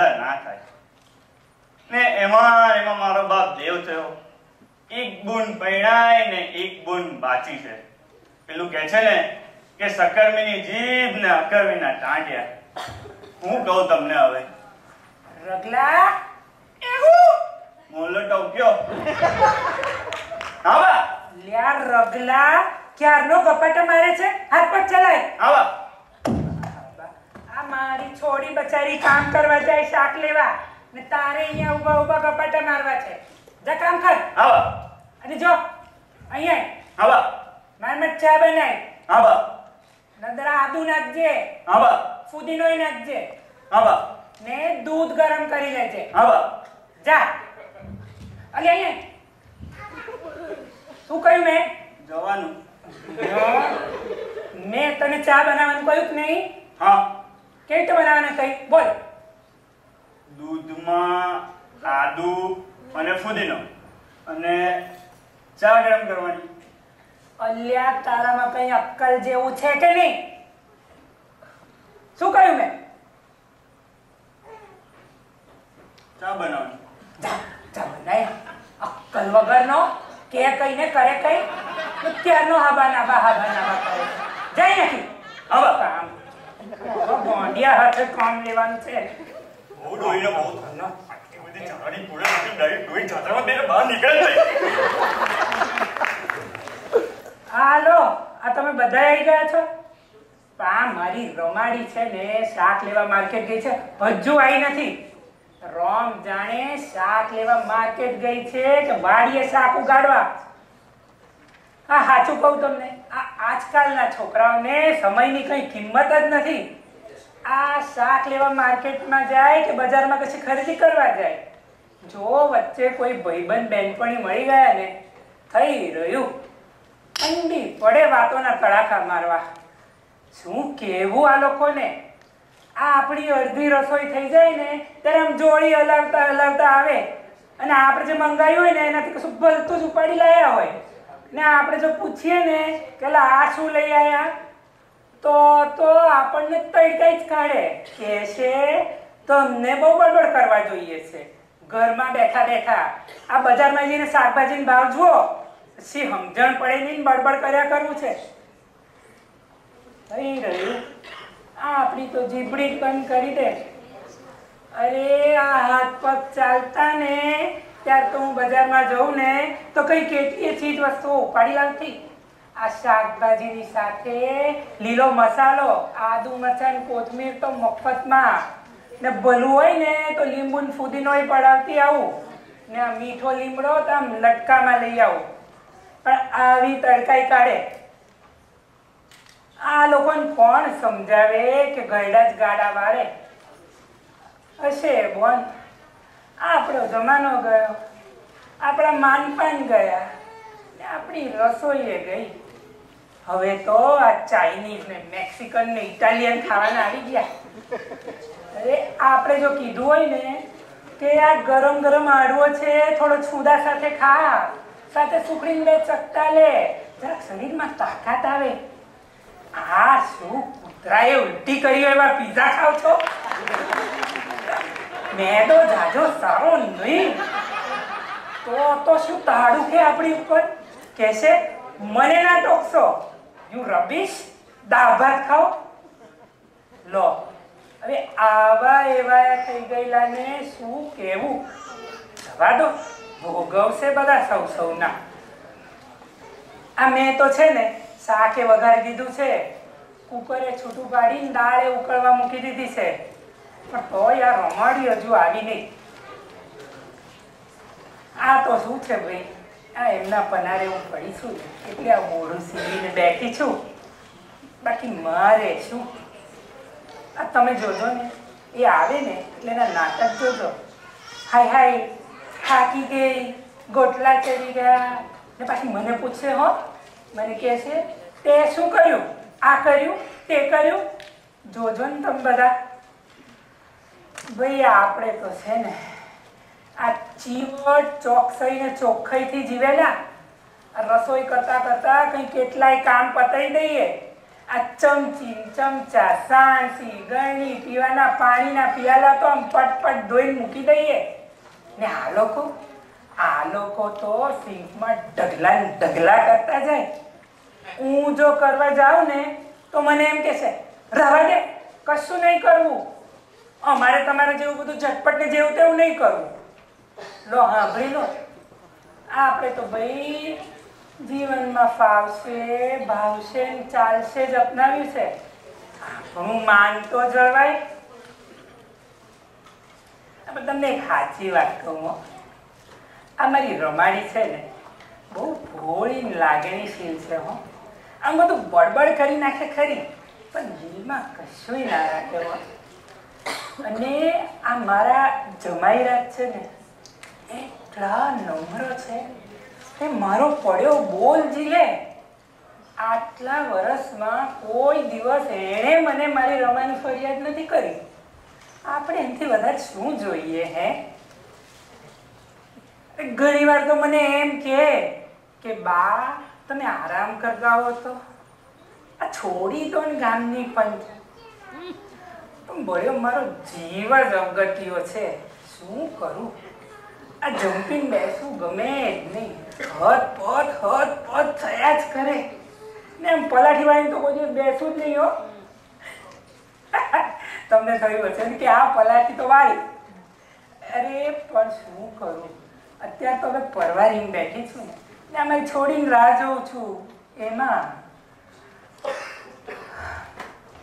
રોકડા ના થાય. ને એમાં એમાં મારો બાપ દેવ થયો. એક બુન પૈણાય ને એક બુન બાચી છે. પેલું કે છે ને કે સકરમીની જીભ ને અકરમીના ટાંટિયા. હું કહું તમને હવે. રગલા? એવું મોલો ટોક્યો હા બા લ્યા રગલા ક્યારનો કપાટો મારે છે? હાથ પર ચલાય. હા બા આ મારી છોડી બચારી કામ કરવા જાય શાક લેવા. ને તારે અહીંયા ઊભા ઊભા કપાટા મારવા છે. જા કામ કર. હા અને જો અહીંયા હા બા માર મત ચા બનાય. હા નદરા આદુ નાખજે. હા ફુદીનો ફુદીનોય નાખજે. બા ને દૂધ ગરમ કરી લેજે. હા જા. અલે અહીંયા શું કહ્યું મેં? જવાનું. મેં તને ચા બનાવવાનું કહ્યું કે નહીં? હા. કેવી રીતે બનાવવાના કઈ? બોલ. દૂધમાં આદુ અને ફુદીનો. અને ચા ગરમ કરવાની. અલ્યા તારામાં કઈ અક્કલ જેવું છે કે નહીં? શું કહ્યું મેં? ચા બનાવવાની. ચા બનાય. અક્કલ વગરનો કે કઈને કરે કઈ? તો ક્યારનો હાબા નાબા હાબા નાબા કરે? જાય નથી હા બા હાથે કામ લેવાનું છે. બહુ ડોહીને બહુ થયો. આટલી બધી ઝાડાની પૂળે નાખી ડાયરેક્ટ ડોહી જાત્રામાં બેને બહાર નીકળે જ હાલો આ તમે બધા આવી ગયા છો? આ મારી રમાડી છે ને શાક લેવા માર્કેટ ગઈ છે. હજુ આવી નથી. રોમ જાણે શાક લેવા માર્કેટ ગઈ છે કે વાડીએ શાક ઉગાડવા? હા, સાચું કહું તમને. આ આજકાલના છોકરાઓને સમયની કંઈ કિંમત જ નથી. આ શાક લેવા માર્કેટમાં જાય કે બજારમાં કશી ખરીદી કરવા જાય. જો વચ્ચે કોઈ ભાઈબંધ બેનપણી મળી ગયા ને, થઈ રહ્યું. ઠંડી પડે વાતોના તડાકા મારવા. શું કહેવું આ લોકોને? આ આપણી અડધી રસોઈ થઈ જાય ને, ત્યારે આમ જોડી હલાવતા હલાવતા આવે. અને આપણે જે મંગાવ્યું હોય ને, એનાથી કશું ભલતું જ ઉપાડી લાયા હોય. ને આપણે જો પૂછીએ ને કે આ શું લઈ આવ્યા તો તો આપણને તડકા જ કાઢે. કે છે, તમને બહુ બળબડ કરવા જોઈએ છે. ઘરમાં બેઠા બેઠા આ બજારમાં જઈને શાકભાજીનો ભાવ જુઓ. શી સમજણ પડે નહીં બળબડ કર્યા કરવું છે? થઈ રહ્યું. આ આપણી તો જીભડી બંધ કરી દે. અરે, આ હાથ પગ ચાલતા ને ત્યાર તો હું બજારમાં જઉં ને, તો કઈ કેટલી ચીજ વસ્તુઓ ઉપાડી લાવતી આ શાકભાજીની સાથે લીલો મસાલો, આદુ મરચાં કોથમીર તો મફતમાં. ને ભલું હોય ને, તો લીંબુ ને ફુદીનોય પડાવતી આવું. ને આ મીઠો લીમડો તો આમ લટકામાં લઈ આવું. પણ આવી તડકાઈ કાઢે. આ લોકોને કોણ સમજાવે કે ગરડા જ ગાડા વાળે? હશે બોન આપણો જમાનો ગયો. આપણા માનપાન ગયા. ને આપણી રસોઈએ ગઈ. હવે તો આ ચાઇનીઝ ને મેક્સિકન ને ઇટાલિયન ખાવાના આવી ગયા. અરે, આપણે જો કીધું હોય ને કે આ ગરમ ગરમ આડવો છે, થોડો છૂદા સાથે ખા. સાથે સુખડીને બે ચકતા લે. જરાક શરીરમાં તાકાત આવે. આ શું કૂતરાએ ઉલટી કરી એવા પીઝા ખાવ છો? મેદો જાજો સારો નહીં. તો તો શું તાડું કે આપણી ઉપર? કહેશે, મને ના ટોકશો. You rubbish. દાળ ભાત ખાઓ. લો. હવે આવા એવા થઈ ગયેલા ને શું કેવું જવા દો. ભોગવશે બધા સૌ સૌના. આ મેં તો છે ને શાકે વઘારી દીધું છે. કુકરે છૂટું પાડીને દાળે ઉકળવા મૂકી દીધી છે. પણ તોય આ રમાડી હજુ આવી નહીં. આ તો શું છે ભાઈ? આ એમના પનારે હું પડી છું. એટલે આ મોઢું સીવીને બેઠી છું. બાકી મારે શું? આ તમે જોજો ને. એ આવે ને એટલે એના નાટક જોજો. હાય હાય, થાકી ગઈ, ગોટલા ચડી ગયા. ને પાછી મને પૂછશે હો. મને કહે છે, તે શું કર્યું? આ કર્યું? તે કર્યું? જોજો ને તમે બધા. ભાઈ, આપણે તો છે ને આ ચીવટ ચોકસાઈ ને ચોખ્ખાઈથી જીવેલા આ રસોઈ કરતા કરતા કંઈ કેટલાય કામ પતાવી દઈએ. આ ચમચી, ચમચા, સાણસી ગરણી પીવાના પાણીના પિયાલા તો આમ પટપટ ધોઈને મૂકી દઈએ. ને આ લોકો આ લોકો તો સિંકમાં ઢગલા ઢગલા કરતા જાય. હું જો કરવા જાઉં ને, તો મને એમ કહેશે રહેવા દે, કશું નહીં કરવું. અમારે તમારે જેવું બધું ઝટપટ ને જેવું તેવું નહીં કરવું. લો સાંભળી લો. આપણે તો ભાઈ જીવનમાં ફાવશે, ભાવશે ચાલશે જ, અપનાવ્યું છે. હું માન તો જળવાય તમને એક સાચી વાત કહું આ મારી રમાડી છે ને, બહુ ભોળી લાગણીશીલ છે, હો. આમ બધું બડબડ કરી નાખે ખરી, પણ દિલમાં કશુંય ના રાખે, હો. અને આ મારા જમાઈરાજ છે ને એટલા નમ્ર છે. તે મારો પડ્યો બોલ જીલે. આટલા વર્ષમાં કોઈ દિવસ એણે મને મારી રમાની ફરિયાદ નથી કરી. આપણે એનાથી વધારે શું જોઈએ, હે? ઘણી વાર તો મને એમ કે કે બા, તમે આરામ કરતા હો તો. આ છોડી દો ને ગામની પંચ. પણ ભયો મારો જીવ જ અવગટ્યો છે, શું કરું? આ જમ્પિંગ બેસવું ગમે જ નહીં. હદ પદ હદ પદ થયા જ કરે. ને એમ પલાઠી વાળીને તો કોઈ દિવસ બેસવું જ નહીં, હો. તમને થયું હશે ને કે આ પલાઠી તો વાળી. અરે, પણ શું કરું? અત્યારે તો હવે પરવારીને બેઠી છું ને. અમે છોડીને રાહ જોઉં છું. એમાં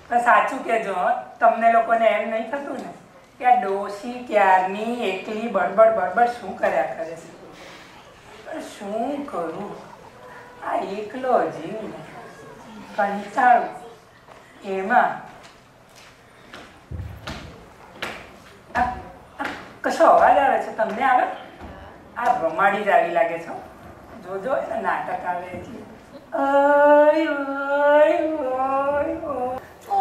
સાચું કહેજો તમને લોકોને એમ નહીં થતું ને કે આ ડોશી ક્યારની એકલી બળબડ બળબડ શું કર્યા કરે છે? શું કરું? આ એકલો જીવ કંટાળું. એમાં કશો અવાજ આવે છે? તમને આવે? આ રમાડી જ આવી લાગે છે જોજો, એને નાટક આવે છે. ઓય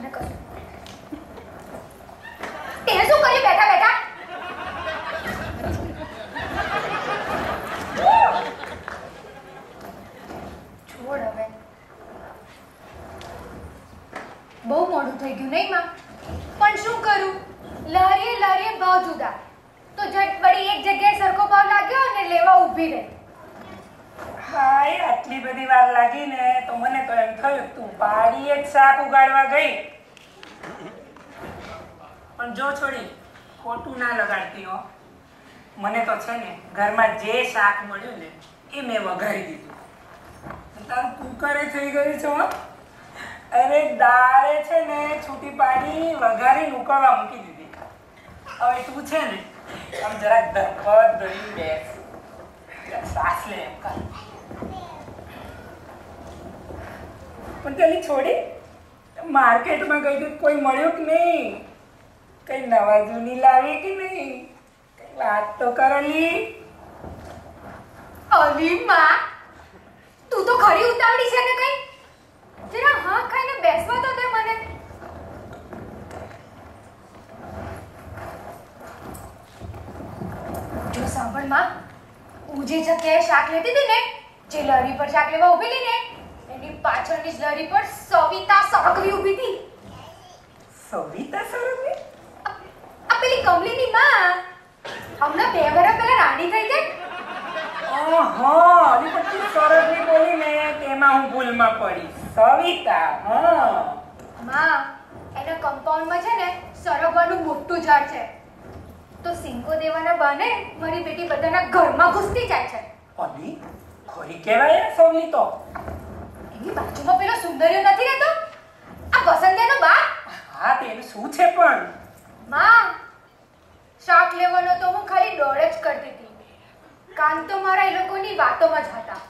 છે ને તે શું કરી બેઠા બેઠા. બહુ મોડું થઈ ગયું, નહીં માં? પણ શું કરું? લહેરે લહેરે ભાવ જુદા તો ઝટ પડી એક જગ્યાએ સરખો ભાવ લાગ્યો અને લેવા ઊભી રહી. હાય આટલી બધી વાર લાગી ને તો મને તો એમ થયું તું પાડીએ જ શાક ઉગાડવા ગઈ. પણ જો છોડી, ખોટું ના લગાડતી હો. મને તો છે ને, ઘરમાં જે શાક મળ્યું ને, એ મેં વઘારી દીધું. તારું કુકરે થઈ ગયું છે અરે દાળે છે ને છૂટી પાડી વઘારી ઉકળવા મૂકી દીધી. હવે તું છે ને, આમ જરાક ધરપત ધરી બેસ. સાસ લે એમ કર. પણ પેલી છોડી, માર્કેટમાં ગઈ હતી કોઈ મળ્યું કે નહીં? કંઈ નવા જૂની લાવી કે નહીં? કંઈ વાત તો કરેલી? અલી માં તું તો ખરી ઉતાવળી છે ને કઈ? જરા હા ખાઈને બેસવા તો દે મને. જો સાંભળમાં હું જે જગ્યાએ શાક લેતી હતી ને, જે લરી પર શાક લેવા હતી ને એની પાછળની જ લરી પર સવિતા સરકવી ઊભી હતી. સવિતા સરકવી? આ પેલી કમલીની માં હમણાં બે વર્ષ પહેલા રાણી થઈ ગઈ. ઓહો અલી પછી સરસની બોલી ને તેમાં હું ભૂલમાં પડી. સવિતા હા માં એના કમ્પાઉન્ડમાં છે ને સરગવાનું મોટું ઝાડ છે. તો સિંકો દેવાના બહાને મારી બેટી બધાના ઘરમાં ઘૂસતી જાય છે. અલી ખરી કહેવાય આ તો. એની બાજુમાં પેલો સુંદર્યો નથી રહેતો? આ વસંતિયાનો બા હા તેનું શું છે પણ? માં શાક લેવાનો તો હું ખાલી દોડ જ કરતી હતી. કાન તો મારા એ લોકોની વાતોમાં જ હતા.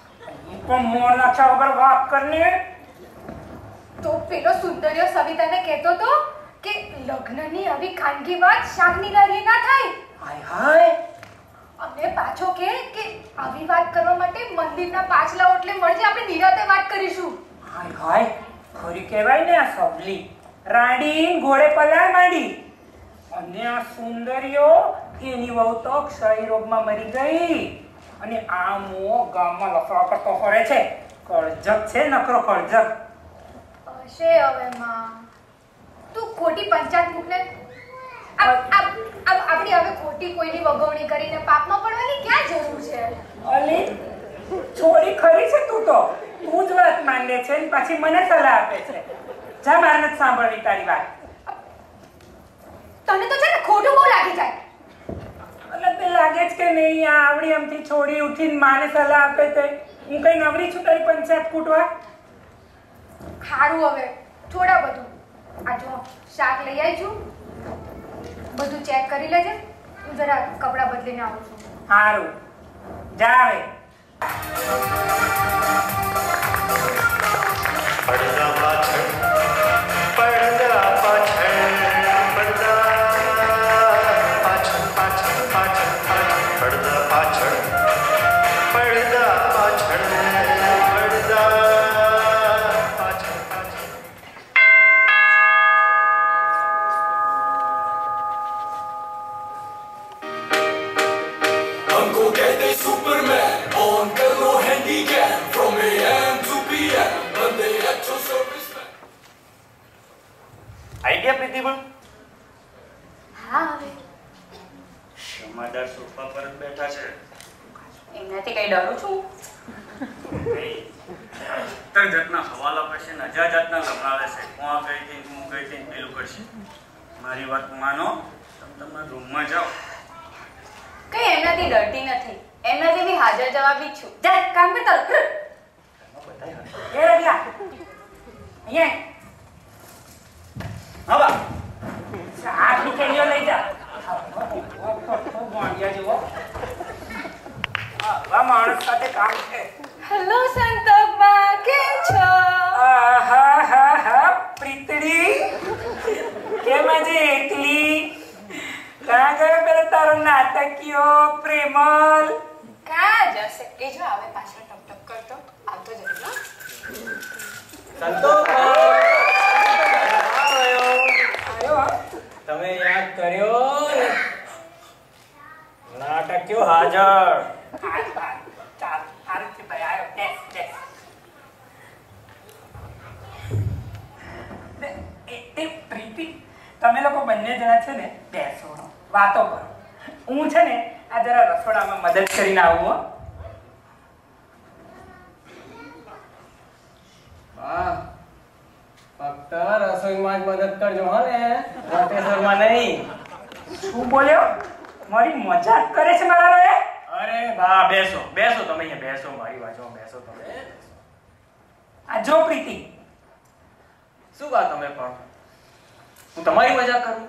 ઈ પણ મોં નાખ્યા વગર વાત કરને? તો પેલો સુંદર્યો સવિતાને કહેતો તો કે લગ્નની આવી ખાનગી વાત શાકની લારી ના થાય? હાય હાય. અને પાછો કે કે આવી વાત કરવા માટે મંદિરના પાછલા ઓટલે મળજે આપણે નિરાતે વાત કરીશું. હાય હાય ખરી કહેવાય ને આ સવલી રાડી ઘોડે પલાર માંડી. અને આ સુંદરીઓ એની વહુ તો ક્ષય રોગમાં મરી ગઈ. અને આ મો ગામમાં લફડા કરતો ફરે છે. કળજક છે નકરો કળજક. હશે હવે માં. તું ખોટી પંચાયત મૂકને આપણી હવે ખોટી કોઈની વગવણી કરીને પાપમાં પડવાની ક્યાં જરૂર છે? અલી છોડી ખરી છે તું તો. તું જ વાત માંડે છે ને પછી મને સલાહ આપે છે. જા મારે નથી સાંભળવી તારી વાત. તને તો છે ને ખોટું બહુ લાગી જાય. એટલે તે લાગે છે કે નહીં આ આવડી આમથી છોડી ઉઠીને માને સલાહ આપે તે. હું કઈ નવરી છું તારી પંચાયત કૂટવા? સારું હવે થોડા બધું. આ જો શાક લઈ આવી છું. બધું ચેક કરી લેજે. હું જરા કપડાં બદલીને આવું છું. સારું જા હવે પડદા પાછળ પડદા પાછળ. આઈડિયા પણ? હા હવે. જમાદાર સોફા પર બેઠા છે. એમનાથી કઈ ડરું છું? તર જાતના હવાલા કરશે ને હજાર જાતના લમણાવે છે. હું આ ગઈ હતી હું ગઈ હતી પેલું કરશે. મારી વાત માનો તમે તમારા રૂમમાં જાઓ. કઈ એનાથી ડરતી નથી. એમના જેવી હાજર જવાબી છું. જા કામ કર તારું. અહીંયા. હા બા આટલી લઈ જા. આવા માણસ સાથે કામ છે. હેલો સંતોકબા કેમ છો? આહાહાહા, પ્રીતડી. કેમ આજે એકલી? ક્યાં ગયો પેલો તારો નાટકીયો પ્રેમલ? ક્યાં જશે એ જો આવે પાછળ ટપ ટપ કરતો. આવતો આવ્યો હા? તમે યાદ કર્યો નાટક કયો? હાજર. તમે લોકો બંને જણા છે ને બેસો. વાતો કરો. હું છે ને આ જરા રસોડામાં મદદ કરીને આવું હો. હા ફક્ત રસોઈમાં જ મદદ કરજો હો ને. રોટેશનમાં નહીં. શું બોલ્યો? મારી મજાક કરે છે મારા રે અરે બા બેસો બેસો તમે અહીંયા બેસો મારી બાજુમાં બેસો તમે. આ જો પ્રીતિ. શું બા તમે પણ? હું તમારી મજાક કરું?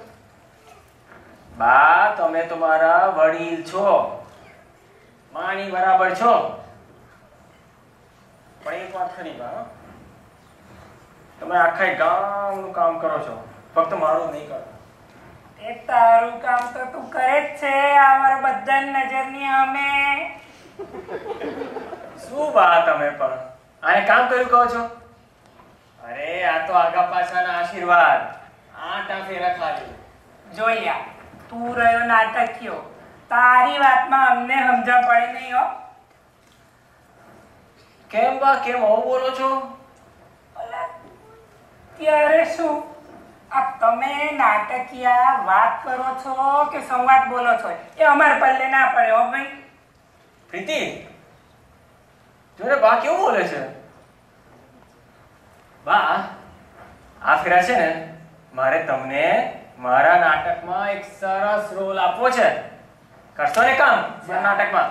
બા તમે તો મારા વડીલ છો. માની બરાબર છો. પણ એક વાત ખરી બા? તમે આખા ગામનું કામ કરો છો. ફક્ત મારું નહીં કરો. એ તારું કામ તો તું કરે જ છે. અમારા બધા નજરની અમે. શું વાત તમે પણ? આને કામ કર્યું કહો છો? અરે આ તો આગા પાછાના આશીર્વાદ. આટા ફેરા ખાલી. જોયા તું રહ્યો નાટકીયો તારી વાતમાં અમને સમજા પડે નહીં હો. કેમ બા કેમ આવું બોલો છો? ત્યારે શું? આ તમે નાટકીય વાત કરો છો કે સંવાદ બોલો છો? એ અમાર પલ્લે ના પડે હો ભાઈ. પ્રીતિ જોને બા કેવું બોલે છે? બા આ ફેરા છે ને મારે તમને મારા નાટકમાં એક સરસ રોલ આપવો છે. કરશો ને કામ મારા નાટકમાં?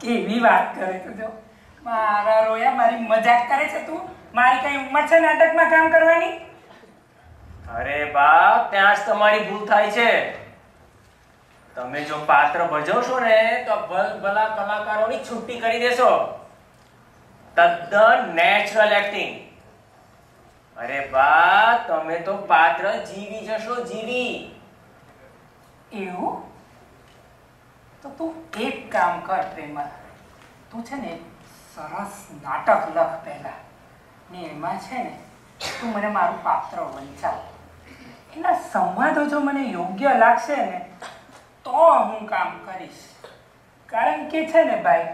કેવી વાત કરે તું જો. મારા રોયા મારી મજાક કરે છે તું. મારી કઈ ઉંમર છે નાટકમાં કામ કરવાની? અરે બા ત્યાં જ તમારી ભૂલ થાય છે. તમે જો પાત્ર ભજવશો ને તો ભલ ભલા કલાકારોની છૂટી કરી દેશો. તદ્દન નેચરલ એક્ટિંગ અરે બા તમે તો પાત્ર જીવી જશો જીવી. એવું? તો તું એક કામ કર પ્રેમા. તું છે ને સરસ નાટક લખ પહેલા. ને એમાં છે ને, તું મને મારું પાત્ર વંચાવ. એના સંવાદો જો મને યોગ્ય લાગશે ને, તો હું કામ કરીશ. કારણ કે છે ને ભાઈ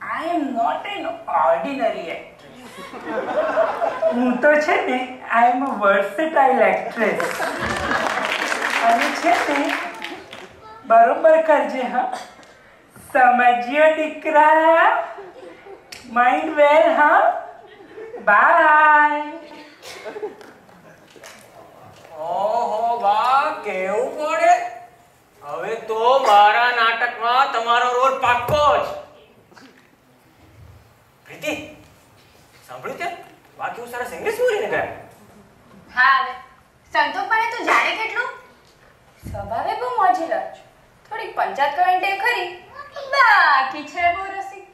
I am not an ordinary actress હું તો છે ને આઈ એમ અ વર્સેટાઇલ એક્ટ્રેસ અને છે ને, બરોબર કરજે, હા. સમજ્યો દીકરા? માઇન્ડ વેલ હા? બાય ઓહો બા કેવું પડે? હવે તો મારા નાટકમાં તમારો રોલ પાક્કો જ. પ્રીતિ સાંભળ્યું તે? બાકી હું સરસ ઇંગ્લિશ બોલીને ગયા હા હવે. સંતોષભાઈ તો જાણે કેટલું? સ્વભાવે બહુ મોજીલા છું. થોડીક પંચાયત કરવાની ટેવ ખરી. બાકી છે બહુ રસી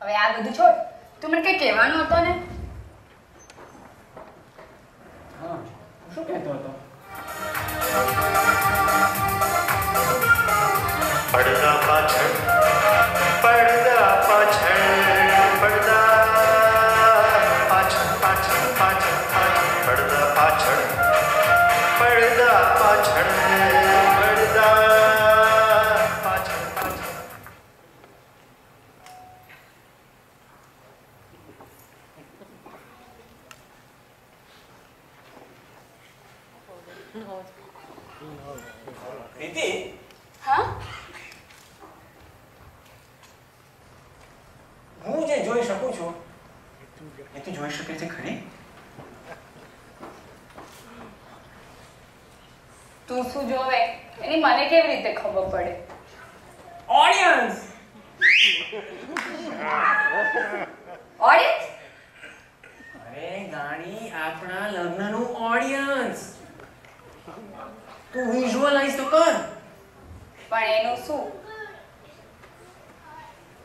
હવે આ બધું છોડ. તું મને કઈ કહેવાનું હતો ને હા શું કહેતો હતો પડદા પાછળ પડદા પાછળ. પ્રીતિ? હા? હું જે જોઈ શકું છું એ તું જોઈ શકે છે ખરી? તું શું જોવે? એની મને કેવી રીતે ખબર પડે? ઓડિયન્સ ઓડિયન્સ અરે ગાણી આપણા લગ્નનું ઓડિયન્સ તું લઈશ તો કર. પણ એનું શું?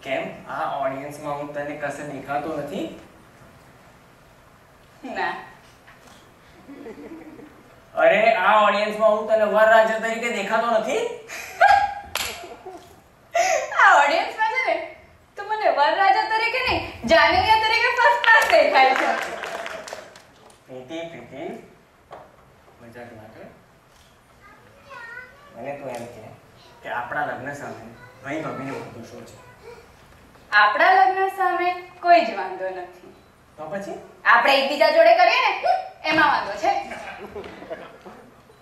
કેમ? આ ઓડિયન્સમાં હું તને કશે દેખાતો નથી? ના. અરે આ ઓડિયન્સમાં હું તને વરરાજા તરીકે દેખાતો નથી? આ ઓડિયન્સમાં છે ને તો મને વરરાજા તરીકે નહીં જાનવિયા તરીકે ફર્સ્ટ ક્લાસ દેખાય છે. પ્રીતિ પ્રીતિ. મજાક ના કર. મને તો એમ કે કે આપણા લગ્ન સામે અહીં ગમીને વધુ શું છે? આપણા લગ્ન સામે કોઈ જ વાંધો નથી. તો પછી? આપણે એકબીજા જોડે કરીએ ને એમાં વાંધો છે.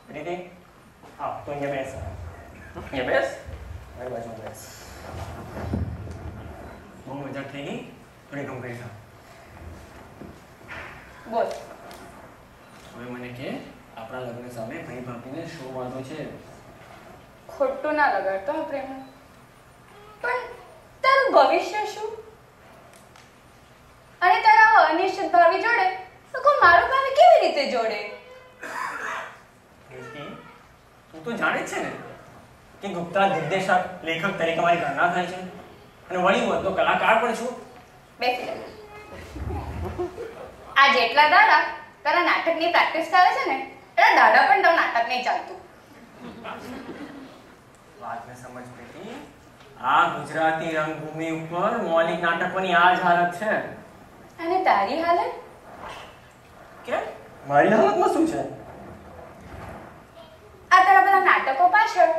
પ્રીતિ આવ તું અહીંયા બેસ. અહીંયા બેસ. મારી બાજુ બેસ. બહુ મજા થઈ ગઈ? થોડી ગંભીર થાવ બોલ. હવે મને કે આપણા લગ્ન સામે ભાઈ ભાભીને શું વાંધો છે? ખોટું ના લગાડતો આ પ્રેમ. પણ તારું ભવિષ્ય શું? અને તારા અનિશ્ચિત ભાવિ જોડે તો મારું ભાવિ કેવી રીતે જોડે? તું તો જાણે છે ને કે ગુપ્તા નિર્દેશક લેખક તરીકે મારી ગણના થાય છે. અને વળી હું તો કલાકાર પણ છું. બેસી આ જેટલા દાડા તારા નાટકની પ્રેક્ટિસ ચાલે છે ને એટલા દાડા પણ તારું નાટક નહીં ચાલતું. વાતને સમજ પ્રીતિ આ ગુજરાતી રંગભૂમિ ઉપર મૌલિક નાટકોની આ જ હાલત છે. અને તારી હાલત? કે મારી હાલતમાં શું છે? આ તારા બધા નાટકો પાછળ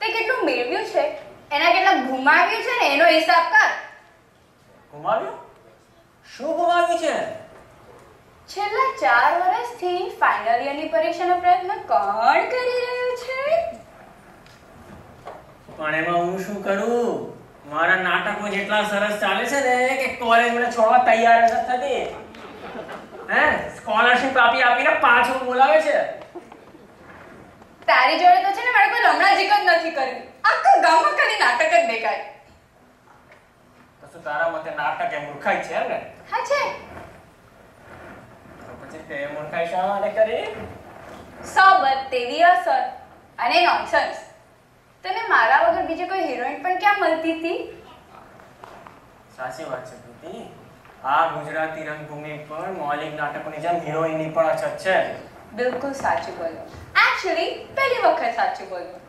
તે કેટલું મેળવ્યું છે? એના કેટલા ગુમાવ્યું છે ને એનો હિસાબ કર. ગુમાવ્યું? શું ગુમાવ્યું છે? છેલ્લા ચાર વર્ષથી ફાઇનલ યરની પરીક્ષાનો પ્રયત્ન કોણ કરી રહ્યો છે? પણ એમાં હું શું કરું? મારા નાટકો જેટલા સરસ ચાલે છે ને કે કોલેજ મને છોડવા તૈયાર જ થતી. હે? સ્કોલરશિપ આપી આપીને પાછું બોલાવે છે. તારી જોડે તો છે ને મારે કોઈ લમણાજીક જ નથી કર્યું આખા ગામમાં કદી નાટક જ દેખાય તો તારા મતે નાટક એ મૂર્ખાઈ છે ને? હા છે. તો પછી તે મૂર્ખાઈ શા માટે કરી? સોબત તેવી અસર અને નોનસેન્સ તને મારા વગર બીજે કોઈ હિરોઈન પણ ક્યાં મળતી હતી? સાચી વાત છે પ્રીતિ. આ ગુજરાતી રંગભૂમિ પર મૌલિક નાટકોની જેમ હિરોઈનની પણ અછત છે. બિલકુલ સાચું બોલ્યો. એકચ્યુઅલી પહેલી વખત સાચું બોલ્યો.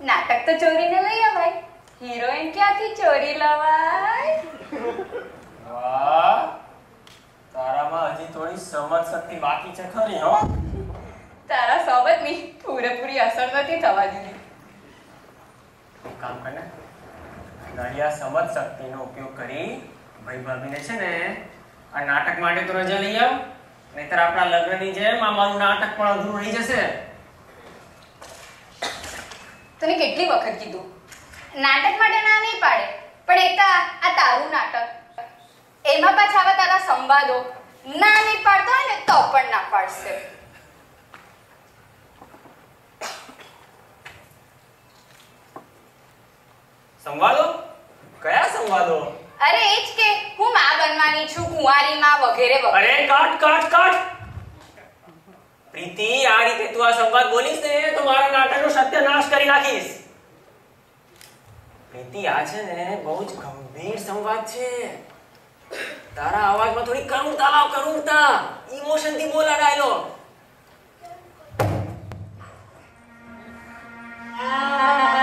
નાટક તો ચોરીને લઈ અવાય હિરોઈન ક્યાંથી ચોરી લવાય? વાહ! તારામાં હજી થોડી સમજ શક્તિ બાકી છે ખરી હો. તારા સોબતની પૂરેપૂરી અસર નથી થવા દીધી. કામ કરને, નળિયા સમજ શક્તિનો ઉપયોગ કરી ભાઈ ભાભીને છે ને, આ નાટક માટે તો રજા લઈ આવ, નહીતર આપણા લગ્નની જેમ આ મારું નાટક પણ અધૂરું રહી જશે. તને કેટલી વખત કીધું? નાટક માટે ના નહીં પાડે, પણ એક આ- તારું નાટક. એમાં પાછા તારા સંવાદો ના નહીં પાડતો હોય ને તો પણ ના પાડશે. સંવાદો? કયા સંવાદો? અરે એ જ કે હું માં બનવાની છું કુંવારી માં વગેરે વગેરે. અરે કાટ કાટ કાટ! પ્રીતિ આ રીતે તું આ સંવાદ બોલીશ ને તો મારા નાટકનો સત્યનાશ કરી નાખીશ. પ્રીતિ આ છે ને બહુ જ ગંભીર સંવાદ છે. તારા અવાજમાં થોડી કરુણતા લાવ કરુણતા ઇમોશનથી બોલ આ ડાયલોગ. હું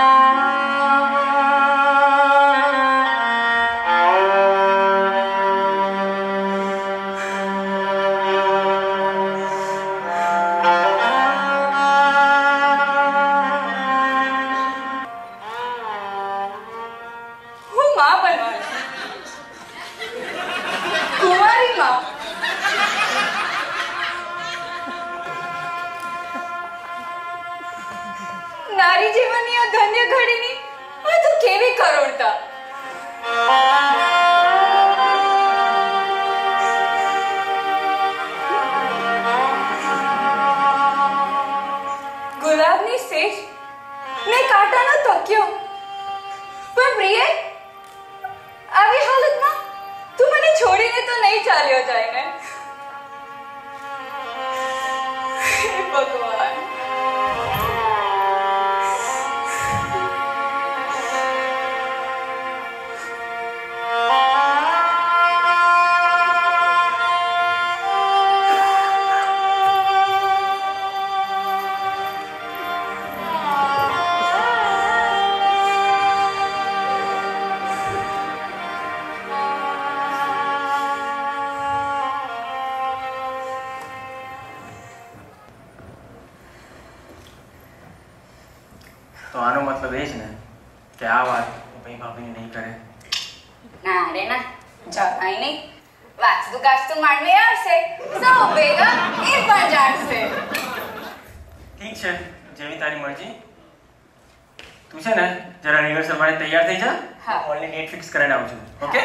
ફિક્સ ઓકે?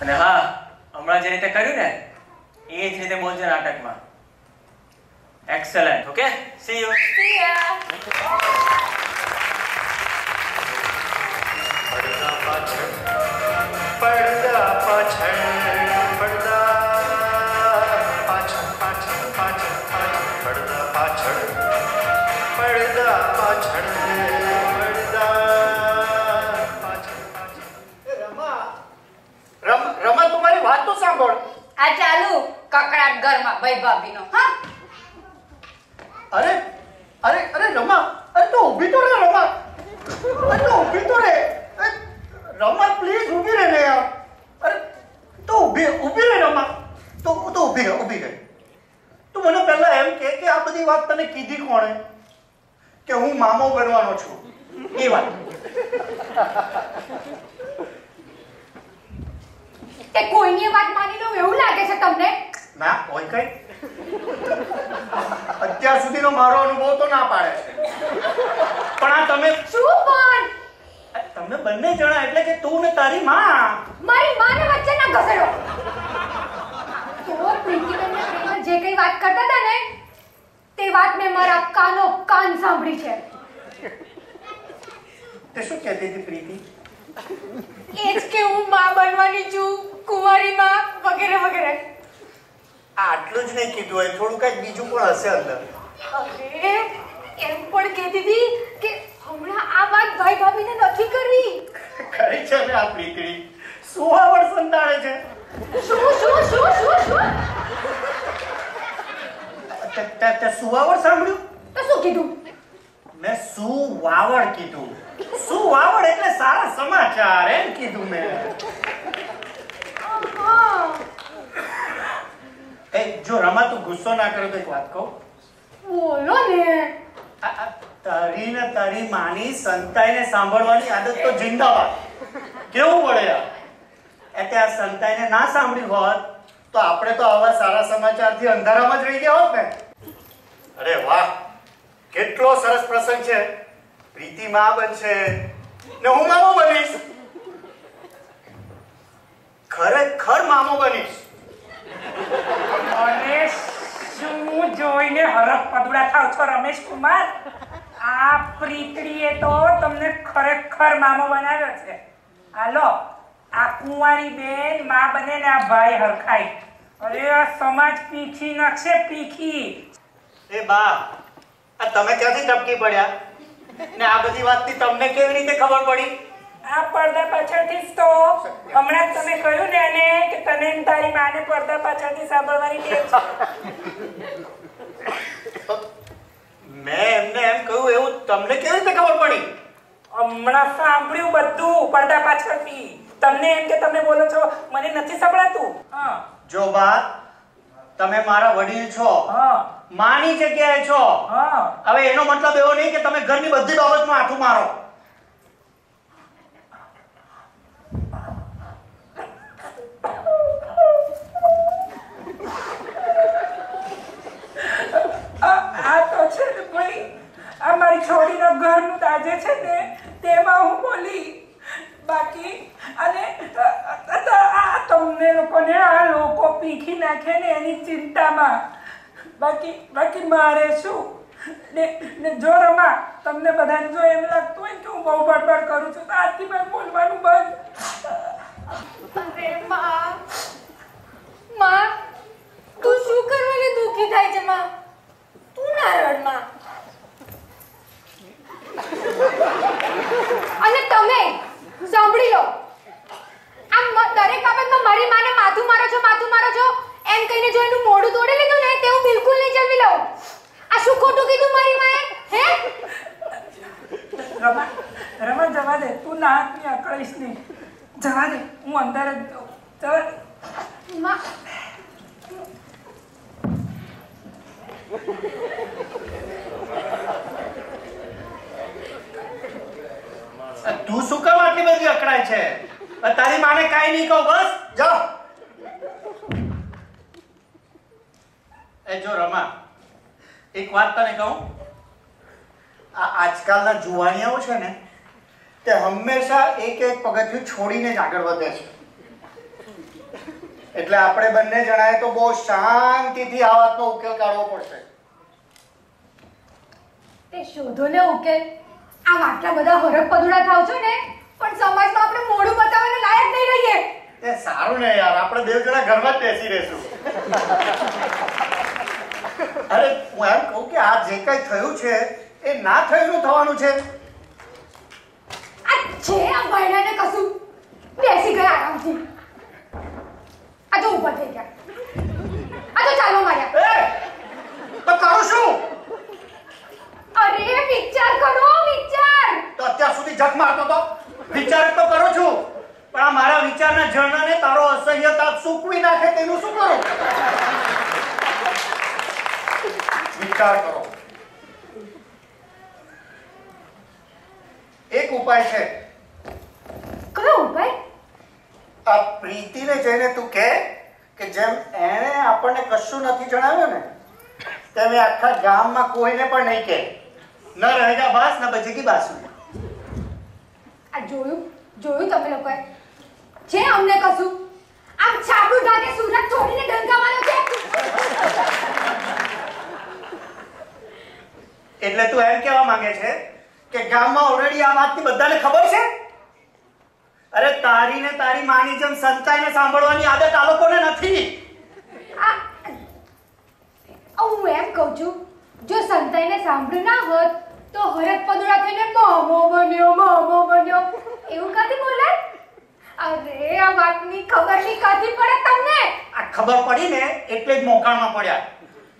અને હા, હમણાં જે રીતે કર્યું ને, એ જ રીતે બોલજો નાટકમાં. Excellent okay? See you see. પડદા પાછળ પડદા પાછળ પડદા પાછળ પડદા પાછળ. વાત આ ચાલુ કકડાટ ઘરમાં ભાઈ ભાભીનો હા? અરે અરે અરે રમા, અરે તો ઊભી તો રે રમા. અરે તો ઊભી તો રે. રમા પ્લીઝ ઊભી રહે ને યાર. અરે, તો ઊભી ઊભી રહે રમા. તો તો ઊભી રહે ઊભી રહે. તું મને પહેલા એમ કે કે આ બધી વાત તને કીધી કોણે? કે હું મામો બનવાનો છું. એ વાત. તે કોઈની વાત માની લઉં એવું લાગે છે તમને? ના હોય કઈ. અત્યાર સુધીનો મારો અનુભવ તો ના પાડે પણ આ તમે શું પણ? તમે બંને જણા એટલે કે તું ને તારી માં. મારી માને વચ્ચે ના ઘસેડો. તો પ્રિન્સિપલને પ્રેમમાં જે કઈ વાત કરતા હતા ને તે વાત મેં મારા કાનો કાન સાંભળી છે. તે શું કહેતી હતી પ્રીતિ? એ જ કે હું માં બનવાની છું. કુંવારી માં વગેરે વગેરે. આટલું જ નહીં કીધું હોય થોડું કંઈક બીજું પણ હશે અંદર. અરે એમ પણ કહેતી હતી કે હમણાં આ વાત ભાઈ ભાભીને નથી કરવી. કરી છે ને આ પ્રીતિ સુવાવડ સંતાડે છે? શું શું શું શું શું? તે- તે- તે સાંભળ્યું? તો શું કીધું? મેં સુવાવડ કીધું? સુવાવડ એટલે સારા સમાચાર એમ કીધું મેં. એ જો રમા તું ગુસ્સો ના કરે તો એક વાત કહું. બોલો ને. તારી ને તારી માની સંતાઈને સાંભળવાની આદત તો જિંદાબાદ. કેવું પડે એટલે આ સંતાઈને ના સાંભળી હોત તો આપણે તો આવા સારા સમાચારથી અંધારામાં જ રહી ગયા હોત ને. અરે વાહ કેટલો સરસ પ્રસંગ છે. પ્રીતિ માં બનશે ને હું મામો બનીશ. ખરેખર મામો બનીશ. અને શું જોઈને હરખ પદુડા થાવ છો રમેશ કુમાર? આ પ્રીતડીએ તો તમને ખરેખર મામો બનાવ્યો છે. હાલો આ કુંવારી બેન મા બને ને આ ભાઈ હરખાઈ. અરે આ સમાજ પીખી છે પીખી એ બા આ તમે ક્યાંથી ટપકી પડ્યા? ને આ બધી વાતની તમને કેવી રીતે ખબર પડી? આ પડદા પાછળથી જ તો હમણાં તમે કહ્યું ને અને કે તને તારી માને પડદા પાછળથી સાંભળવાની ટેવ છે. મેં એમને એમ કહ્યું એવું તમને કેવી રીતે ખબર પડી? હમણાં સાંભળ્યું બધું પડદા પાછળથી. તમને એમ કે તમે બોલો છો મને નથી સંભળાતું. હા. જો બા તમે મારા વડીલ છો. હા. માની જગ્યાએ છો. હા. હવે એનો મતલબ એવો નહીં કે તમે ઘરની બધી બાબતમાં આઠું મારો આ આ તો છે ને ભાઈ આ મારી છોડીનો ઘરનું તાજે છે ને, તેમાં હું બોલી, બાકી, અને આ તમને લોકોને, આ લોકો પીખી નાખે ને એની ચિંતામાં. બાકી બાકી મારે શું? ને ને જો રમા, તમને બધાને જો એમ લાગતું હોય કે હું બહુ બડબડ કરું છું, તો આજથી મેં બોલવાનું બંધ. અરે માં માં તું શું કરવાને દુખી થાય છે, માં? તું ના માં. અને તમે સાંભળી લો. આમ દરેક બાબતમાં મારી માને માથું મારો છો માથું મારો છો એમ કહીને જો એનું મોઢું તોડી લીધું ને તે હું બિલકુલ નહીં ચલવી લઉં. આ શું ખોટું કીધું મારી માએ? હે? રમા રમા જવા દે. તું ના નાકની અકળીશ નહીં. જવા દે. હું અંદર જ. જવા દે. માં. આ તું શું કામ આટલી બધી અકળાય છે? તારી માને કાંઈ નહીં કહું, બસ, જાઓ. એ જો રમા, એક વાત તને કહું. આ આજકાલના જુવાનિયાઓ છે ને, તે હંમેશા એક એક પગથિયું છોડીને જ આગળ વધે છે. એટલે આપણે બંને જણાએ તો બહુ શાંતિથી આ વાતનો ઉકેલ કાઢવો પડશે. તે શોધો ને ઉકેલ. આમ આટલા બધા હરક પદુડા થાવ છો ને પણ સમાજમાં આપણે મોઢું બતાવવાને લાયક નહીં રહીએ. એ સારું ને યાર આપણે બે જણા ઘરમાં જ બેસી રહેશું. અરે હું એમ કહું કે આ જે કઈ થયું છે એ ના થયેલું થવાનું છે? આ છે આ ભાઈનાને કશું? બેસી ગયા આરામથી. આ તો ઊભા થઈ ગયા. આ તો ચાલવા માંડ્યા. એ તો કરું શું? અરે વિચાર કરો વિચાર! તો અત્યાર સુધી જગ મારતો તો? વિચાર તો કરું છું. પણ આ મારા વિચારના ઝરણાને તારો અસહ્ય તાપ સૂકવી નાખે તેનું શું કરું? વિચાર કરો. એક ઉપાય છે. કયો ઉપાય? આ પ્રીતિને જઈને તું કહે કે જેમ એણે આપણને કશું નથી જણાવ્યું ને તેમ આખા ગામમાં કોઈને પણ નહીં કહે. ન રહેગા બાસ ના બચેગી બાસુ. આ જોયું જોયું તમે લોકોએ? છે અમને કશું આમ છાપુ ઢાકે સુરત છોડીને ડંકા માર્યો છે? એટલે તું એમ કહેવા માંગે છે કે ગામમાં ઓલરેડી આ વાતની બધાને ખબર છે? અરે તારી ને તારી માની જેમ સંતાઈને સાંભળવાની આદત આ લોકોને નથી. હું એમ કહું છું જો સંતાઈને સાંભળ્યું ના હોત તો હરત પદુડા થઈને મોમો બન્યો મોમો બન્યો. એવું કાથી બોલે અરે આ વાતની ખબર નહીં કાથી પડે તમને? આ ખબર પડી ને એટલે જ મોકાણમાં પડ્યા.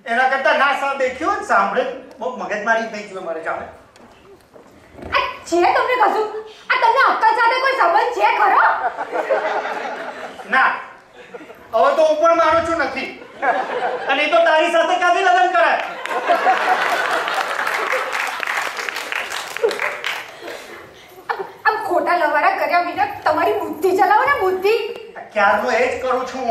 એના કરતા ના સા દેખ્યું ને સાંભળે. બહુ મગજમારી થઈ ગયું મારે જાણે આ છે તમને કશું? આ તમને અક્કલ સાથે કોઈ સંબંધ છે ખરો? ના. હવે તો હું પણ માનું છું નથી. અને એ તો તારી સાથે ક્યાંથી લગ્ન કરાય? આમ ખોટા લવારા કર્યા વિના તમારી બુદ્ધિ ચલાવો ને બુદ્ધિ. ક્યારનો એ જ કરું છું.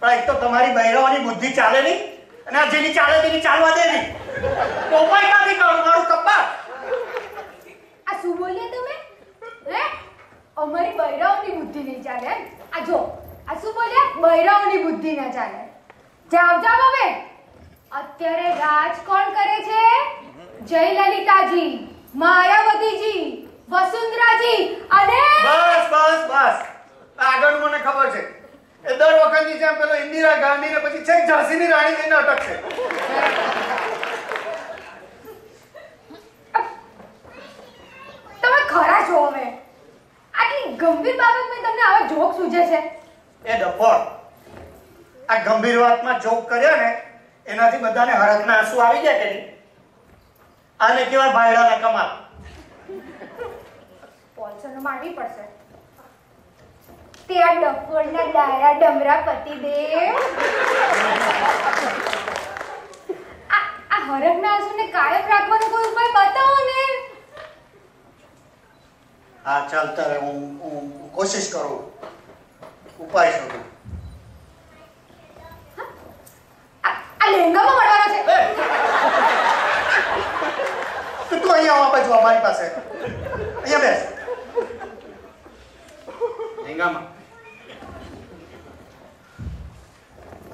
પણ એક તો તમારી બહેરાઓની બુદ્ધિ ચાલે નહીં અને આ જેની ચાલે તેની ચાલવા દે નહીં. કોપાઈ ક્યાંથી કરું? મારું કપ્પા આ શું બોલ્યા તમે? હે? અમારી બૈરાઓની બુદ્ધિ નહીં ચાલે આ જો આ શું બોલ્યા? બૈરાઓની બુદ્ધિ ના ચાલે. જાવ જાવ હવે. અત્યારે રાજ કોણ કરે છે? જયલલિતાજી માયાવતીજી વસુંધરાજી અને બસ બસ બસ. આગળનું મને ખબર છે. એ દર વખતની જેમ પેલો ઇન્દિરા ગાંધી ને પછી છેક ઝાંસીની રાણી થઈને અટકશે તમે ખરા છો હવે. આટલી ગંભીર બાબત મેં તમને આવા જોક સૂજે છે? એ ડફોડ. આ ગંભીર વાતમાં જોક કર્યો ને એનાથી બધાને હરખના આંસુ આવી ગયા કે નહીં? આને કેવાય ભાયડાના કમાલ. પોલસન માનવી પડશે. તે આ ડફોડના ડાયરા ડમરા પતિદેવ આ આ હરકના આંસુને કાયમ રાખવાનો કોઈ ઉપાય બતાવો ને. હા ચાલતા હું હું કોશિશ કરું. ઉપાય શોધું આ આ લહેંગામાં મળવાનો છે. તો તું અહીંયા આવ આ બાજુ અમારી પાસે. અહીંયા બેસ.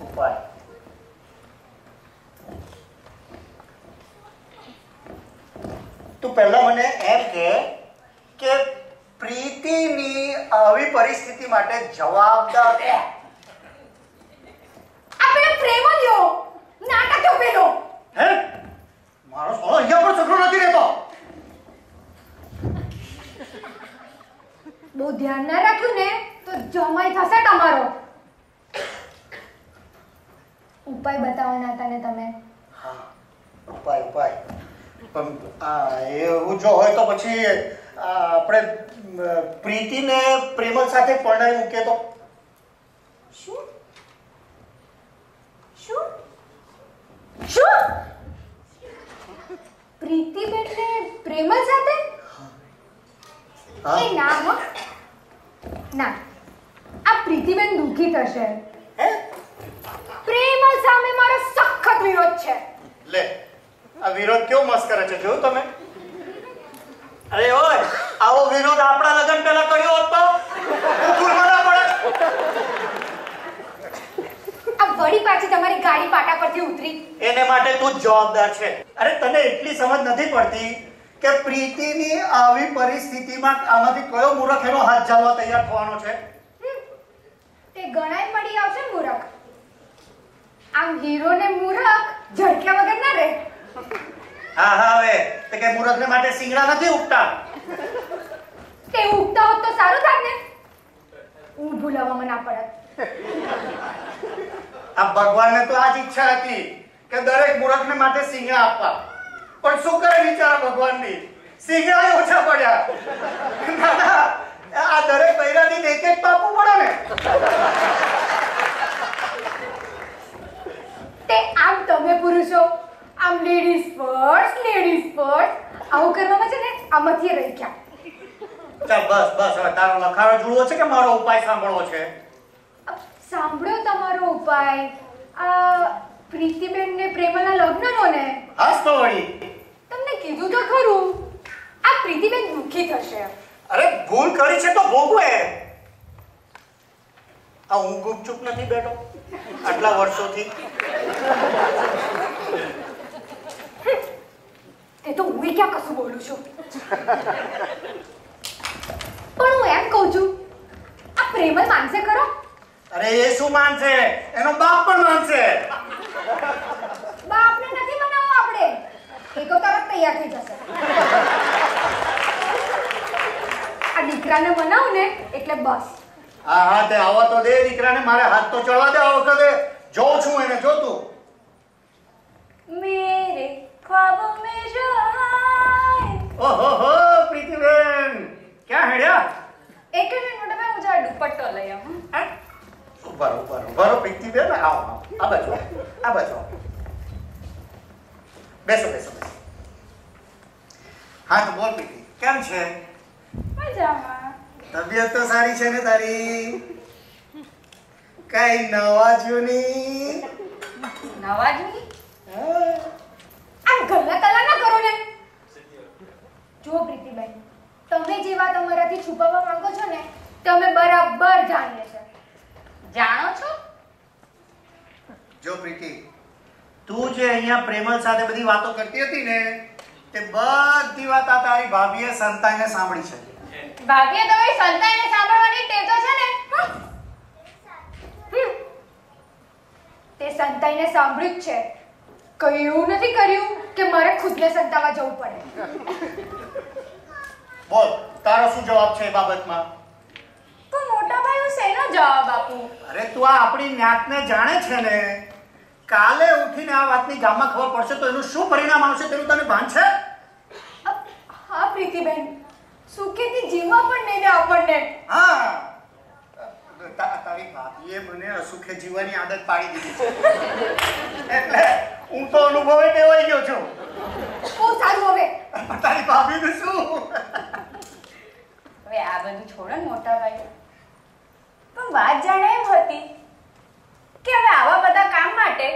ઉપાય. તું પહેલા મને એમ કે કે પ્રીતિની આવી પરિસ્થિતિ માટે જવાબદાર. પ્રેમ આ પેલો પ્રેમલિયો નાટક્યો પેલો હે? મારો સોળો અહીંયા પર છોકરો નથી રહેતો. બહુ ધ્યાન ના રાખ્યું ને તો જમાઈ થશે તમારો. ઉપાય બતાવવાના હતા ને તમે. હા ઉપાય ઉપાય. પણ આ એવું જો હોય તો પછી આપણે પ્રીતિને પ્રેમલ સાથે પરણાવી મૂકીએ તો. શું? શું? શું? પ્રીતિબેનને પ્રેમ સાથે એ ના હો. ના. આ પ્રીતિબેન દુઃખી થશે. હે? પ્રેમલ સામે મારો સખત વિરોધ છે. લે આ વિરોધ કેવો મસ્ત કરે છે જોયું તમે? અરે ઓય આવો વિરોધ આપણા લગન પહેલા કર્યો હોત તો? ભૂલમાં ના પડે. આ વળી પાછી તમારી ગાડી પાટા પરથી ઉતરી. એને માટે તું જવાબદાર છે. અરે તને એટલી સમજ નથી પડતી કે પ્રીતિની આવી પરિસ્થિતિમાં આમાંથી કયો મૂરખ એનો હાથ ચાલવા તૈયાર થવાનો છે? તે ગણાય પડી આવશે મૂરખ. આમ હીરો ને મૂરખ ઝડક્યા વગર ના રહે. હા હા હવે. તે કે મૂર્ખને માટે સિંગડા નથી ઉગતા? તે ઉગતા હોત તો સારું થાત ને. હું ભૂલાવામાં ના પડત. આ ભગવાનને તો આ જ ઈચ્છા હતી કે દરેક મૂર્ખને માટે સિંગડા આપવા. પણ શું કરે વિચાર ભગવાનની? સિંગડા ઓછા પડ્યા. આ દરેક બૈરાથી એક એક આપવું પડે ને. તે આમ તમે પુરુષો આમ લેડીઝ ફર્સ્ટ લેડીઝ ફર્સ્ટ આવું કરવામાં છે ને આમાંથી રહી ગયા. બસ બસ હવે તારો લખાણો જોડવો છે કે મારો ઉપાય સાંભળવો છે? સાંભળો તમારો ઉપાય. આ પ્રીતિબેન ને પ્રેમના લગ્નનો ને હાસ તો વળી તમને કીધું તો ખરું. આ પ્રીતિબેન દુઃખી થશે. અરે ભૂલ કરી છે તો ભોગવે. આ હું ગુપચુપ નથી બેઠો? આટલા વર્ષોથી. તે તો હું ક્યાં કશું બોલું છું? પણ હું એમ કહું છું આ પ્રેમલ માનસે ખરો? અરે એ શું માનશે? એનો બાપ પણ માનશે. બાપને નથી મનાવો આપણે. એ તો તરત તૈયાર થઈ જશે. આ દીકરાને મનાવું ને એટલે બસ. હા હા તે આવો તો દે દીકરાને. મારે હાથ તો ચડવા દે આ વખતે. જોઉં છું એને જોતું મેરે ખ્વાબ મે જાય ઓહો હો પ્રીતિબેન. ક્યાં હેડ્યા? એક મિનિટ મોટા મેં ઉજાડું પટ્ટો લઈ આવું હા? ઊભા રહો, ઊભા રહો, ઊભા રહો, પ્રીતિબેન આવો આવો. આ બાજુ આ બાજુ બેસો બેસો બેસો. હા તો બોલ પ્રીતિ કેમ છે? મજામાં. તબિયત તો સારી છે ને તારી? કઈ નવા જૂની નવા જૂની આમ ગલ્લા તલા ના કરો ને. જો પ્રીતિબેન તમે જે વાત અમારાથી છુપાવવા માંગો છો ને તમે બરાબર જાણીએ છે. જાણો છો? જો પ્રીતિ તું જે અહીંયા પ્રેમલ સાથે બધી વાતો કરતી હતી ને તે બધી વાત આ તારી ભાભીએ સંતાઈને સાંભળી છે. ભાભીએ તમારી સંતાઈને સાંભળવાની ટેવ તો છે ને. તે સંતાઈને સાંભળ્યું જ છે. કઈ એવું નથી કર્યું કે મારે ખુદને સંતાવા જવું પડે? બોલ તારો શું જવાબ છે એ બાબતમાં? શેનો જવાબ આપું. અરે તું આ આપણી જ્ઞાતને જાણે છે ને? કાલે ઉઠીને આ વાતની ગામમાં ખબર પડશે તો એનું શું પરિણામ આવશે તેનું તને ભાન છે? હા પ્રીતિબેન. સુખેથી જીવવા પણ નહીં દે આપણને. હા. તારી ભાભીએ મને અસુખે જીવવાની આદત પાડી દીધી છે. એટલે હું તો અનુભવે ટેવાઈ ગયો છું. બહુ સારું હવે. તારી ભાભીનું શું? હવે આ બધું છોડો ને મોટા ભાઈ પણ વાત જાણે એમ હતી કે હવે આવા બધા કામ માટે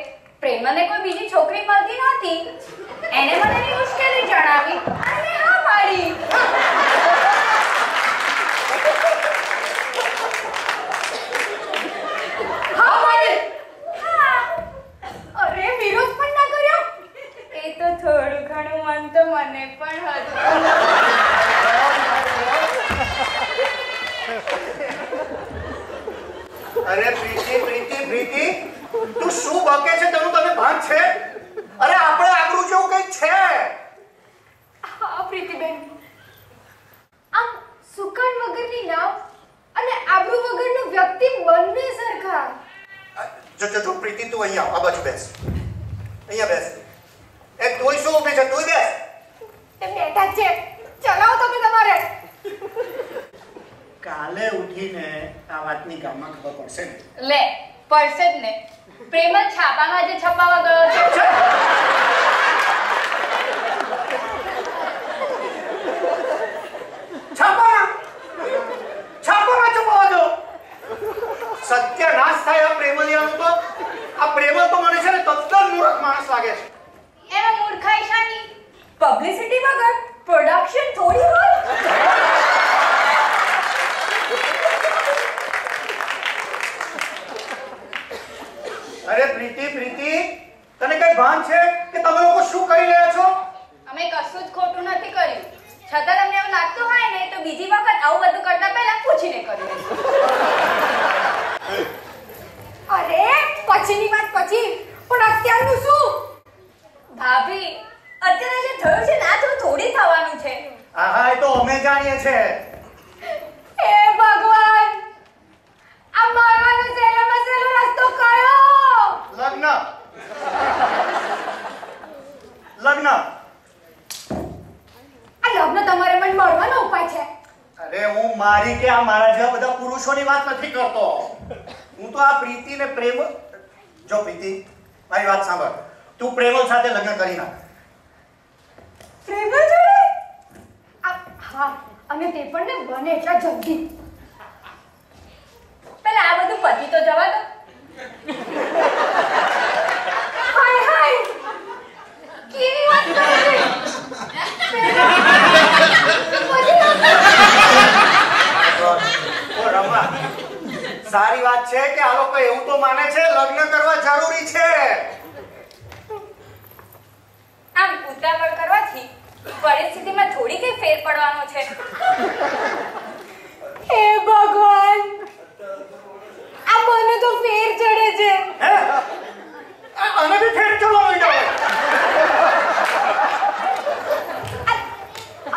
પ્રેમને કોઈ બીજી છોકરી મળતી નહોતી. એને મને એની મુશ્કેલી જણાવી. અને હા પાડી. થોડું ઘણું મન તો મને પણ હતું. અરે પ્રીતિ પ્રીતિ પ્રીતિ તું શું બકે છે? તેનું તને ભાન છે? અરે આપણે આબરૂ જેવું કંઈક છે? હા પ્રીતિબેન. આમ સુકાન વગરની નામ અને આબરૂ વગરનો વ્યક્તિ બંને સરખા. જો જો જો પ્રીતિ તું અહીંયા આવ, આ બાજુ બેસ. અહીંયા બેસ. એ તું શું ઊભી છે? તું બેસ. એ બેઠા છે. ચલાવો તમે તમારે. કાલે ઉઠીને આ વાતની ગામમાં ખબર પડશે ને? લે પડશે જ ને. પ્રેમ છાપામાં જે છપાવા ગયો છે. છાપા છાપામાં છુપાવા દો સત્યનાશ થાય આ પ્રેમલિયાનું તો. આ પ્રેમલ તો મને છે ને તદ્દન મૂર્ખ માણસ લાગે છે. એમાં મૂર્ખાઈ શાની પબ્લિસિટી વગર પ્રોડક્શન થોડી હોય? અરે પ્રીતિ પ્રીતિ તને કઈ ભાન છે કે તમે લોકો શું કરી રહ્યા છો? અમે કશું જ ખોટું નથી કર્યું. છતાં તમને એવું લાગતું હોય ને તો બીજી વખત આવું બધું કરતા પહેલા પૂછીને કર્યું અરે પછીની વાત પછી? પણ અત્યારનું શું? ભાભી અત્યારે જે થયું છે ને આ થોડું થોડી થવાનું છે. હા હા એ તો અમે જાણીએ છે. હે ભગવાન! આ મારવાનો સહેલામાં સહેલો રસ્તો કયો? લગ્ન. લગ્ન. આ લગ્ન તમારે પણ મળવાનો ઉપાય છે. અરે હું મારી કે આ મારા જેવા બધા પુરુષોની વાત નથી કરતો. હું તો આ પ્રીતિ ને પ્રેમ જો પ્રીતિ મારી વાત સાંભળ. તું પ્રેમલ સાથે લગ્ન કરી નાખ. પ્રેમ જોડે? આ હા અને તે પણ ને બને એટલા જલ્દી. પેલા આ બધું પતિ તો જવા દો. સારી વાત છે કે આ લોકો એવું તો માને છે લગ્ન કરવા જરૂરી છે. આમ ઉતાવળ કરવાથી પરિસ્થિતિમાં થોડી કઈ ફેર પડવાનો છે. હે ભગવાન! આ મને તો ફેર ચડે છે. હે? આ- આને બી ફેર ચડવા માંડ્યો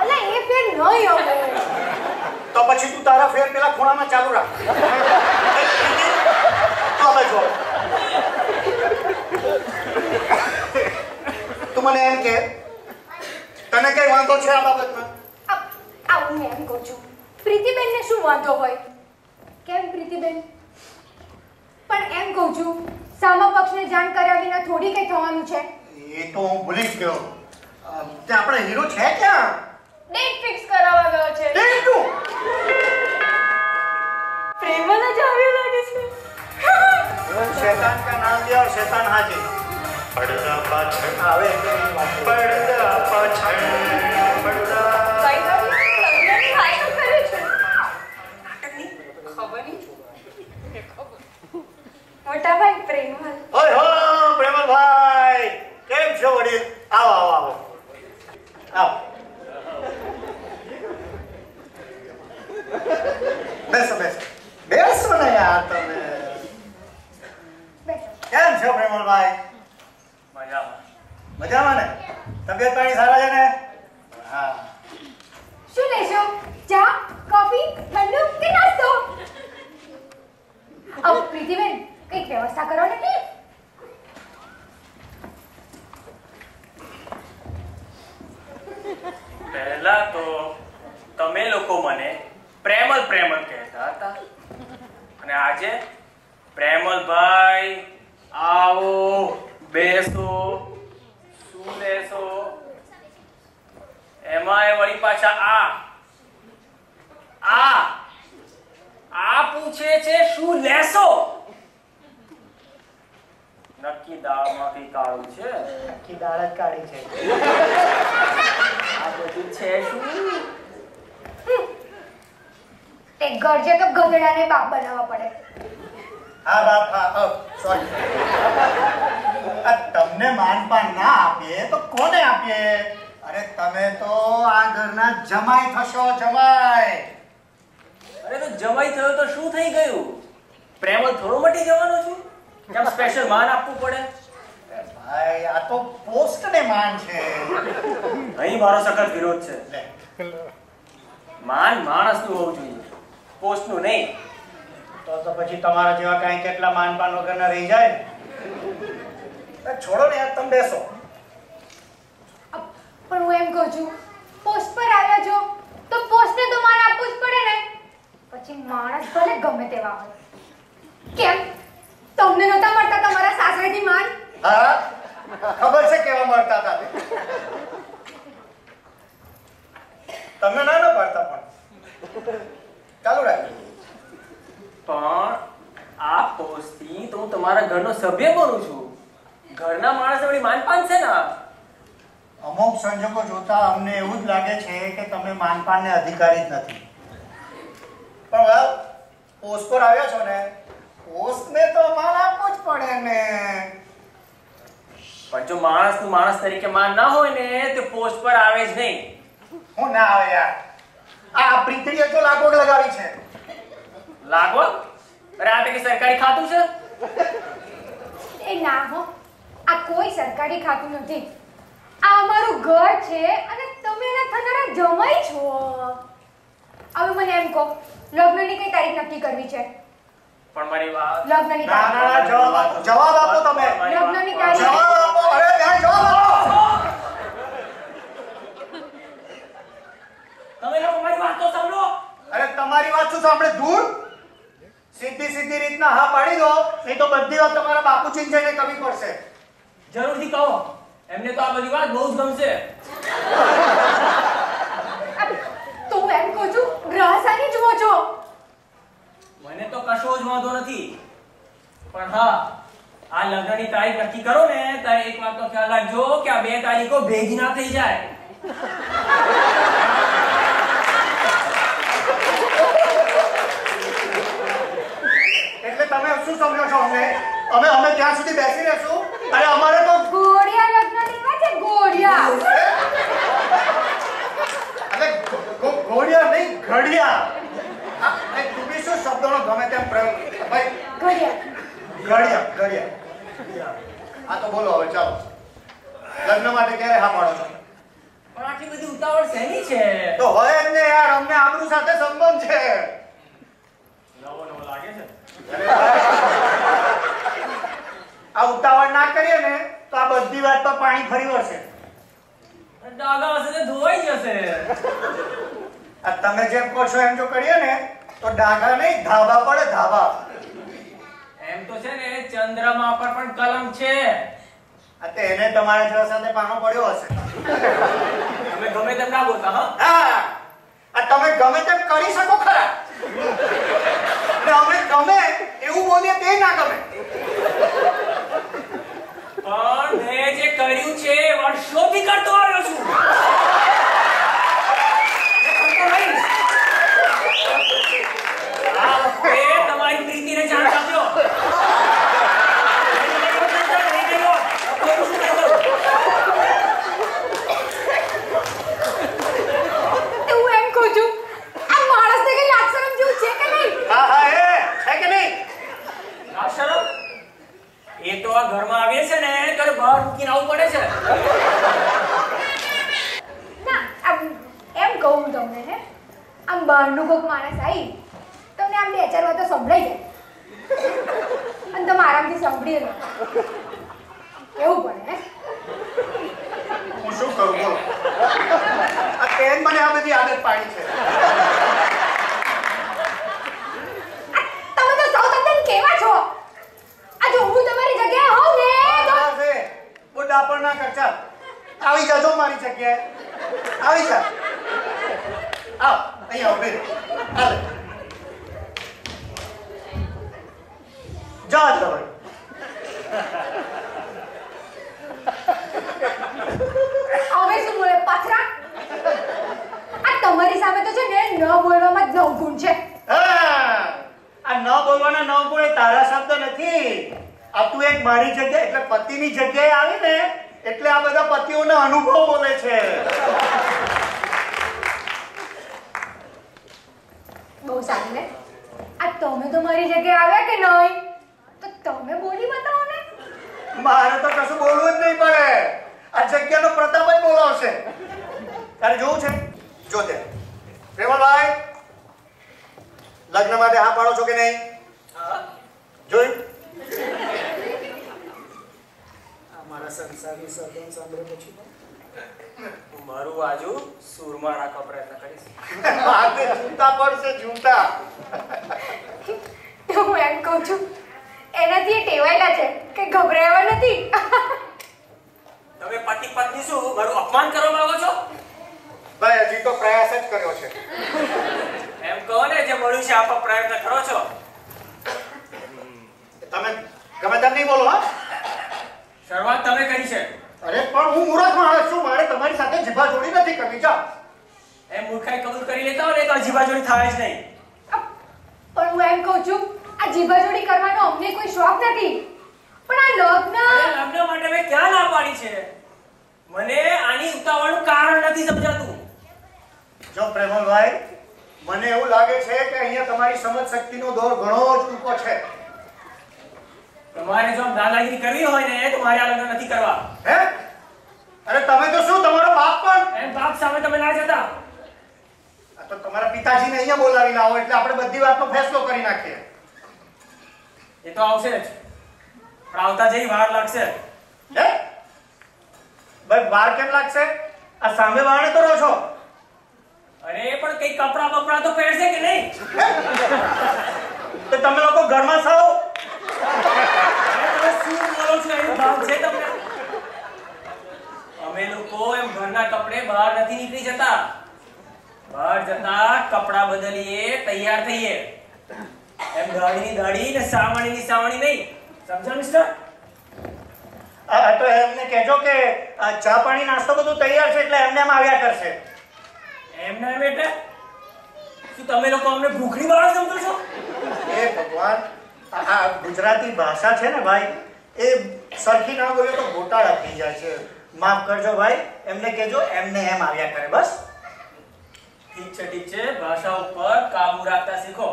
અલા એ ફેર નહીં હવે તો પછી તું તારા ફેર પેલા ખૂણામાં ચાલુ રાખ. તો હવે જો તું મને એમ કે તને કઈ વાંધો છે આ બાબતમાં? આ હું એમ કહું છું. પ્રીતિબેનને શું વાંધો હોય? કેમ પ્રીતિબેન? પણ એમ કહું છું સામા પક્ષને જાણ કર્યા વિના થોડી કઈ થવાનું છે. એ તો હું ભૂલી જ ગયો. આપણે હીરો છે ક્યાં? ડેટ ફિક્સ કરાવવા ગયો છે. ડેટનું પ્રેમનો જ આવ્યો લાગે છે. શેતાન કા નામ દે ઓર શેતાન હાજી. પડદા પાછળ આવે પડતા પાછળ પડદા મોટા ભાઈ પ્રેમમાં ઓય હો પ્રેમલભાઈ. કેમ છો વડીલ? આવો આવો આવો. આવો. બેસો બેસો. બેસો ને યાર તમે. કેમ છો પ્રેમલભાઈ? મજામાં. મજામાં ને? તબિયત પાણી સારા છે ને? હા. શું લેશો? ચા કોફી ઠંડુ કે નાસ્તો? અબ પ્રીતિબેન. કંઈક વ્યવસ્થા કરો ને પહેલા તો તમે લોકો મને પ્રેમલ પ્રેમલ કહેતા હતા. અને આજે પ્રેમલભાઈ આવો, બેસો, શું લેશો? એમાં એ વળી પાછા આ. આ. આ પૂછે છે શું લેશો? નક્કી દાળમાંથી કાળું છે? આખી દાળ જ કાઢી છે. આ બધું છે શું? તે ગરજે તો ગધેડાને બાપ બનાવવા પડે. હા બાપ હા સોરી આ તમને માનપાન ના આપીએ તો કોને આપીએ અરે તમે તો આ ઘરના જમાઈ થશો જમાઈ. અરે તો જમાઈ થયો તો શું થઈ ગયું? પ્રેમ થોડો મટી જવાનો છું? કેમ સ્પેશિયલ માન આપવું પડે? ભાઈ આ તો પોસ્ટ ને માન છે. અહીં મારો સખત વિરોધ છે. માન માણસનું હોવું જોઈએ પોસ્ટનું નહીં. તો તો પછી તમારા જેવા કાંઈ કેટલા માનપાન વગરના રહી જાય ને. છોડો ને યાર તમે બેસો. પણ હું એમ કહું છું પોસ્ટ પર આવ્યા છો તો પોસ્ટને તો માન આપવું જ પડે ને. પછી માણસ ભલે ગમે તેવા હોય. કેમ? તમને નતા મળતા તમારા સાસરેથી માન? હા? ખબર છે કેવા મળતા હતા તમે ના ના પાડતા પણ. ચાલુ રાખ. પણ આ પોસ્ટથી તો હું તમારા ઘરનો સભ્ય બનું છું. ઘરના માણસે વળી માનપાન છે ને અમુક સંજોગો જોતા અમને એવું જ લાગે છે કે તમે માનપાનને અધિકારી જ નથી. પણ પોસ્ટ પર આવ્યા છો ને. પોસ્ટને તો માન આપવું જ પડે ને. પણ જો માણસનું માણસ તરીકે માન ના હોય ને તો પોસ્ટ પર આવે જ નહીં. હું ના આવે યાર. આ પ્રીતિએ તો લાગવગ લગાવી છે. લાગો અરે આ કે સરકારી ખાતું છે? એ ના હો. આ કોઈ સરકારી ખાતું નથી. આ અમારું ઘર છે અને તમે એના થનારા જમાઈ છો. હવે મને એમ કહો લગ્નની કઈ તારીખ નક્કી કરવી છે? પણ મારી વાત લગ્નની ના ના જવાબ આપો જવાબ આપો તમે. લગ્નની તારીખ જવાબ આપો. અરે બેન જવાબ આપો. તમે લોકો મારી વાત તો સાંભળો. અરે તમારી વાત શું સાંભળે? દૂર સીધી સીધી રીતના હા પાડી દો. નહીં તો બધી વાત તમારા બાપુ ચિંચાઈને કરવી પડશે. જરૂરથી કહો. એમને તો આ બધી વાત બહુ જ ગમશે. તો હું એમ કહું છું ગ્રહસાની જુઓ છો મને તો કશો જ વાંધો નથી. પણ હા આ લગ્નની તારીખ નક્કી કરો ને ત્યારે એક વાત તો ખ્યાલ રાખજો કે આ બે તારીખો ભેગી ના થઈ જાય. એટલે તમે શું સમજો છો અમને? અમે અમે ત્યાં સુધી બેસી રહેશું અને અમારે તો ગોળિયા લગ્ન લેવા છે ઘોડિયા અરે ઘો- નહીં ઘડિયા. શબ્દોનો ગમે તેમ પ્રયોગ. ભાઈ ઘોડિયા ઘડિયા ઘડિયા આ તો બોલો હવે ચાલો. લગ્ન માટે ક્યારે હા પાડો છો? પણ આટલી બધી ઉતાવળ શેની છે? તો હવે એમને યાર અમને આબરૂ સાથે સંબંધ છે. નવો નવો લાગે છે? આ ઉતાવળ ના કરીએ ને તો આ બધી વાત પર પાણી ફરી વળશે. ડાગા હશે ધોવાઈ જશે. આ તમે જેમ કહો છો એમ જો કરીએ ને તો ડાઘા નહીં ધાબા પડે ધાબા. એમ તો છે ને ચંદ્રમા પર પણ કલમ છે. આ તે એને તમારા જેવા સાથે પાણો પડ્યો હશે. તમે ગમે તેમ ના બોલતા હા? આ તમે ગમે તેમ કરી શકો ખરા. અને અમે ગમે એવું બોલીએ તે ના ગમે. પણ મેં જે કર્યું છે વર્ષોથી કરતો આવ્યો છું. એ તમારી પ્રીતિને જાણ આપજો નહીં ગયો. કોઈનું શું નહીં કરું. તો હું એમ કહું છું આ માણસને કઈ લાગશરમ છે કે નહીં હા હા એ કે નહીં આ એ તો આ ઘરમાં આવે છે ને ત્યારે બહાર મૂકીને આવવું પડે છે ના આમ એમ કહું તમને હે આમ બહારનું કોઈક માણસ આવી તમને આમ બે ચાર વાતો સંભળાઈ જાય. અને તમે આરામથી સાંભળી લો એવું પડે શું કરું બોલો. આ પેન મને આ બધી આદત પાડી છે. તમે તો સૌ તદ્દન કેવા છો? આ જો હું તમારી જગ્યાએ હોઉં ને તો ડાપણ ના કરતા આવી જાજો મારી જગ્યાએ. આવી જા. આવ અહીંયા ઊભી બે હાલે. જ ભાઈ હવે શું બોલે પાથરા આ? તમારી સામે તો છે ને ન બોલવામાં જ નવગુણ છે. હા, આ ન બોલવાના ન એ તારા શબ્દ નથી. આ તું એક મારી જગ્યાએ એટલે પતિની જગ્યાએ આવી ને એટલે આ બધા પતિઓના અનુભવ બોલે છે. બહુ સારું ને? આ તમે તો મારી જગ્યાએ આવ્યા કે નહીં? તમે બોલી બતાવો ને. મારે તો કશું બોલવું જ નહીં પડે. આ જગ્યાનો પ્રતાપ જ બોલાવશે. તારે જોવું છે? જો તે. પ્રેમલભાઈ લગ્ન માટે હા પાડો છો કે નહીં? જોયું? અમારા સંસારની સદન સાંભળે પછી હું મારું આજુ સૂરમાં રાખવા પ્રયત્ન કરીશ. આજે જૂતા પડશે જૂતા. હું એમ કહું છું એનાથી એ ટેવાયેલા છે કે ગભરાવા નથી? તમે પતિ પત્ની શું મારું અપમાન કરવા માંગો છો? ભાઈ હજી તો પ્રયાસ જ કર્યો છે. એમ કહો ને જે મળ્યું છે આપ પ્રયત્ન કરો છો. તમે ગમે તેમ નહીં બોલો હા? શરૂઆત તમે કરી છે. અરે પણ હું મૂર્ખ માણસ છું. મારે તમારી સાથે જીભા જોડી નથી કરવી. જા એમ મૂર્ખાઈ કબૂલ કરી લેતા હોય ને તો જીવાજોડી થાય જ નહીં. પણ હું એમ કહું છું આ જીભાજોડી કરવાનો અમને કોઈ શોખ નથી. પણ આ લગ્ન અરે લગ્ન માટે મેં ક્યાં ના પાડી છે? મને આની ઉતાવળનું કારણ નથી સમજાતું. જો પ્રેમલભાઈ મને એવું લાગે છે કે અહીંયા તમારી સમજ શક્તિનો દોર ઘણો જ ટૂંકો છે. તમારે જો દાદાગીરી કરવી હોય ને તો મારે આ લગ્ન નથી કરવા. હે? અરે તમે તો શું તમારો બાપ પણ? એમ બાપ સામે તમે ના જતા. આ તો તમારા પિતાજીને અહીંયા બોલાવી લાવો એટલે આપણે બધી વાતનો ફેસલો કરી નાખીએ. એ તો આવશે જ. પણ આવતા જઈ વાર લાગશે. હે? ભાઈ વાર કેમ લાગશે? આ સામે વાળે તો રહો છો. અરે પણ કઈ કપડા બપડા તો પહેરશે કે નહીં? તો તમે લોકો ઘરમાં સાવ? શું બોલો છો? એનું ભાવ છે તમને. અમે લોકો એમ ઘરના કપડે બહાર નથી નીકળી જતા. બહાર જતા કપડા બદલીએ તૈયાર થઈએ. એમ દાઢીની દાઢી ને સાવણીની સાવણી નહીં. સમજો મિસ્ટર આ તો એમને કહેજો કે આ ચા પાણી નાસ્તો બધું તૈયાર છે એટલે એમને એમ આવ્યા કરશે. એમને એમ એટલે? શું તમે લોકો અમને ભૂખડી વાળા સમજો છો? એ ભગવાન આ આ ગુજરાતી ભાષા છે ને ભાઈ એ સરખી ના હોય તો ગોટાળા થઈ જાય છે. માફ કરજો ભાઈ એમને કહેજો એમને એમ આવ્યા કરે બસ. ઠીક છે ઠીક છે. ભાષા ઉપર કાબુ રાખતા શીખો.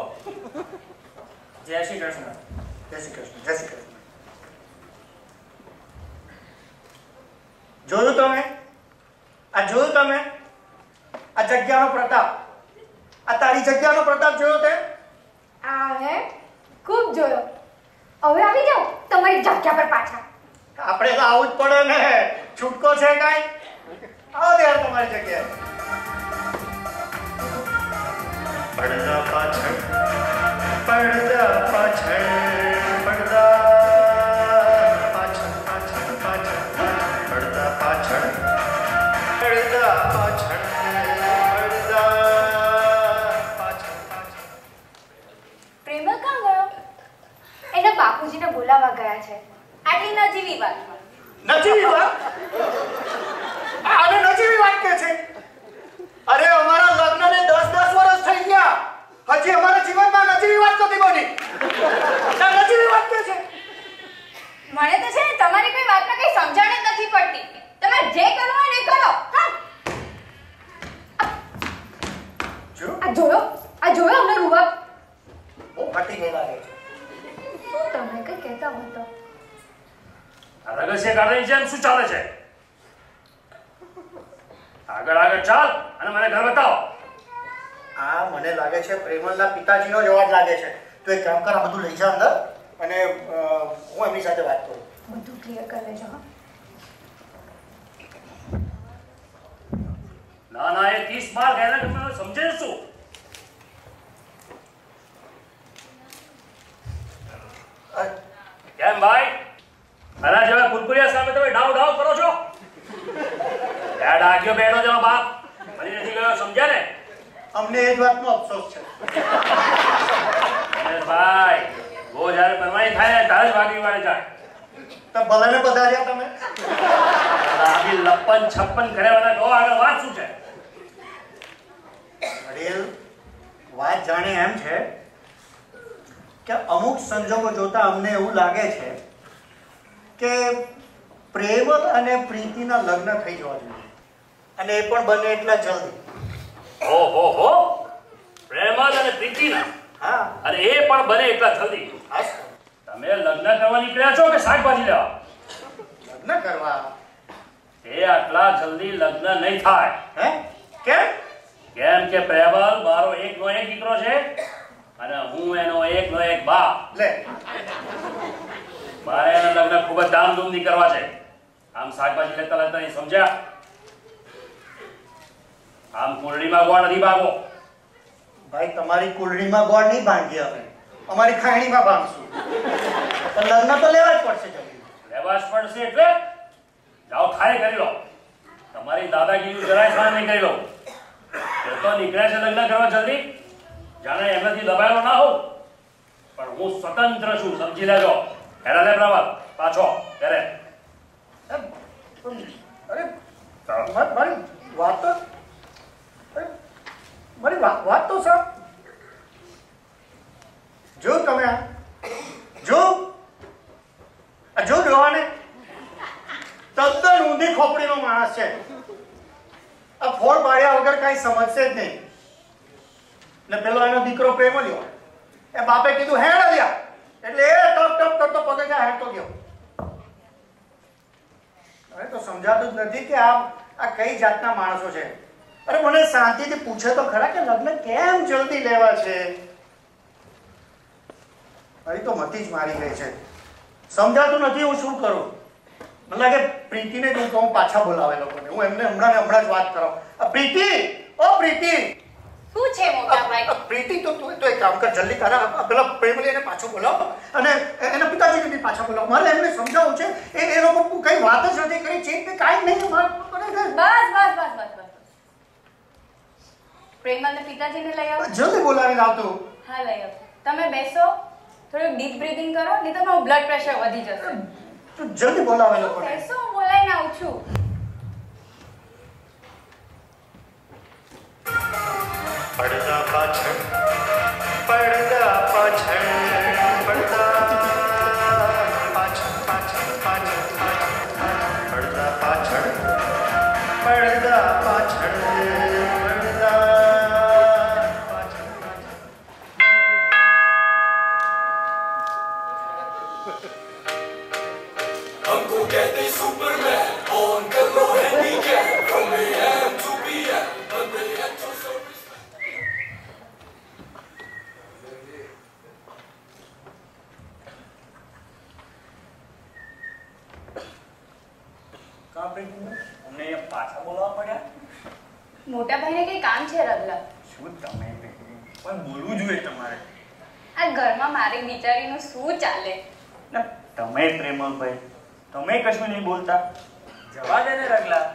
જય શ્રી કૃષ્ણ. જય શ્રી કૃષ્ણ જય શ્રી કૃષ્ણ. જોયું તમે? આ જોયું તમે? આ જગ્યાનો પ્રતાપ. આ તારી જગ્યાનો પ્રતાપ જોયો તે? આ હે? ખૂબ જોયો. હવે આવી જાઓ તમારી જગ્યા પર પાછા. આપણે તો આવું જ પડે ને. છૂટકો છે કાઈ? આવો યાર તમારી જગ્યાએ. પડદા પાછળ પડદા પાછળ પડદા પાછળ પાછળ પાછળ પાછળ પાછળ બાપુજીને બોલાવા ગયા છે. આટલી નજીવી વાતમાં નજીવી વાત? આને નજીવી વાત કે છે? અરે અમારા લગ્નને 10 10 વર્ષ થઈ ગયા. હજી અમારા જીવનમાં નજીવી વાત નથી બની. નજીવી વાત કે છે? મને તો છે ને તમારી કોઈ વાતમાં કઈ સમજણ જ નથી પડતી. તમે જે કરવું હોય ને એ કરો. હા. જો. આ જોયો? આ જોયો અમને રૂવા? બહુ ફાટી ગયેલા લાગે છે તમે કઈ કહેતા હો તો? આ રગસિયા ગાર્ડન જેમ શું ચાલે છે આગળ આગળ ચાલ અને મને ઘર બતાવો આ મને લાગે છે પ્રેમલના પિતાજીનો જ અવાજ લાગે છે. તો એક કામ કર આ બધું લઈ જા અંદર અને હું એમની સાથે વાત કરું. બધું ક્લિયર કરી લેજો ના ના એ 30 માર ગયા તમે સમજે છે. શું કેમ ભાઈ? મારા જેવા કુરકુરિયા સામે તમે ડાવ ડાવ કરો છો? ત્યાં ડાગ્યો બેઠો જેવા બાપ. મરી નથી ગયો સમજ્યા ને? અમને એ જ વાતનો અફસોસ છે. અરે ભાઈ બહુ જ્યારે પરવાઈ થાય ને ત્યારે જ વાગી વાળે જાય તો ભલે ને પધાર્યા તમે. આવી લપ્પન છપ્પન કર્યા વાળા ડો આગળ વાત શું છે? વડીલ વાત જાણે એમ છે કે અમુક સંજોગો જોતા અમને એવું લાગે છે કે પ્રેમ અને પ્રીતિના લગ્ન થઈ જવા જોઈએ. અને એ પણ બને એટલા જલ્દી. હો હો હો. અને પ્રીતિના. હા. અને એ પણ બને એટલા જલ્દી. તમે લગ્ન કરવા નીકળ્યા છો કે શાકભાજી લેવા? લગ્ન કરવા? એ આટલા જલ્દી લગ્ન નહીં થાય. હે? કેમ? કેમ કે પ્રેમલ મારો એકનો એક દીકરો છે અને હું એનો એકનો એક બાપ. લે. મારે એના લગ્ન ખૂબ જ ધામધૂમથી કરવા છે. આમ શાકભાજી લેતા લેતા સમજ્યા? આમ કુંડળીમાં ગોળ નથી ભાગો ભાઈ તમારી કુલડીમાં ગોળ નહીં ભાંગીએ અમે. અમારી ખાણીમાં ભાંગશું. લગ્ન તો લેવા જ પડશે જલ્દી લેવા જ પડશે એટલે જાઓ ખાય કરી લો. તમારી દાદાગીરી જરાય સહન નહીં કરી લો. એ તો નીકળ્યા છે લગ્ન કરવા જલ્દી. જાણે એમનાથી દબાયેલો ના હોઉં. પણ હું સ્વતંત્ર છું સમજી લેજો. હેરા લે પ્રવાસ. પાછો ઘરે. અરે મારી વાત તો મારી વાત તો સર જો તમે જો જો જોવાને, તદ્દન ઊંધી ખોપડીનો માણસ છે. આ ફોડ પાડ્યા વગર કઈ સમજશે જ નહીં. ને પેલો એનો દીકરો પ્રેમ લ્યો. એ બાપે કીધું હેડ આવ્યા એટલે એ ટપ ટપ કરતો પગે ગયા હેડતો ગયો. હવે તો સમજાતું જ નથી કે આ આ કઈ જાતના માણસો છે. અરે મને શાંતિથી પૂછે તો ખરા કે લગ્ન કેમ જલ્દી લેવા છે? મારી તો મતી જ મારી ગઈ છે. સમજાતું નથી હું શું કરું? મને લાગે પ્રીતિને જ હું કહું પાછા બોલાવે લોકોને. હું એમને હમણાં ને હમણાં જ વાત કરાવ. પ્રીતિ! ઓ પ્રીતિ! શું છે મોટાભાઈ પ્રીતિ તો તું તો એક કામ કર. જલ્દી કર પેલા પ્રેમલી એને પાછો બોલાવો. અને એના પિતાજીને બી પાછા બોલાવો. મારે એમને સમજાવવું છે. એ એ લોકો કઈ વાત જ નથી કરી. ચેક કે કાંઈ નહીં. બસ બસ બસ બસ. બસ પ્રેમલ પિતાજીને લઈ આવો. જલ્દી બોલાવીને આવતું હા. લઈ આવો. તમે બેસો થોડું ડીપ બ્રીથિંગ કરો નહીં તો મારું બ્લડ પ્રેશર વધી જશે. તું જલ્દી બોલાવે લોકો બેસો હું બોલાવીને આવું છું. પડદા પાછળ પડદા કાં પ્રીતિ? અમને અહીંયા પાછા બોલાવવા પડ્યા? મોટા ભાઈને કઈ કામ છે રગલા શું તમે પણ બોલવું જોઈએ તમારે. આ ઘરમાં મારી બિચારીનું શું ચાલે? ના તમે પ્રેમલભાઈ. તમે કશું નહીં બોલતા. જવા દે ને રગલા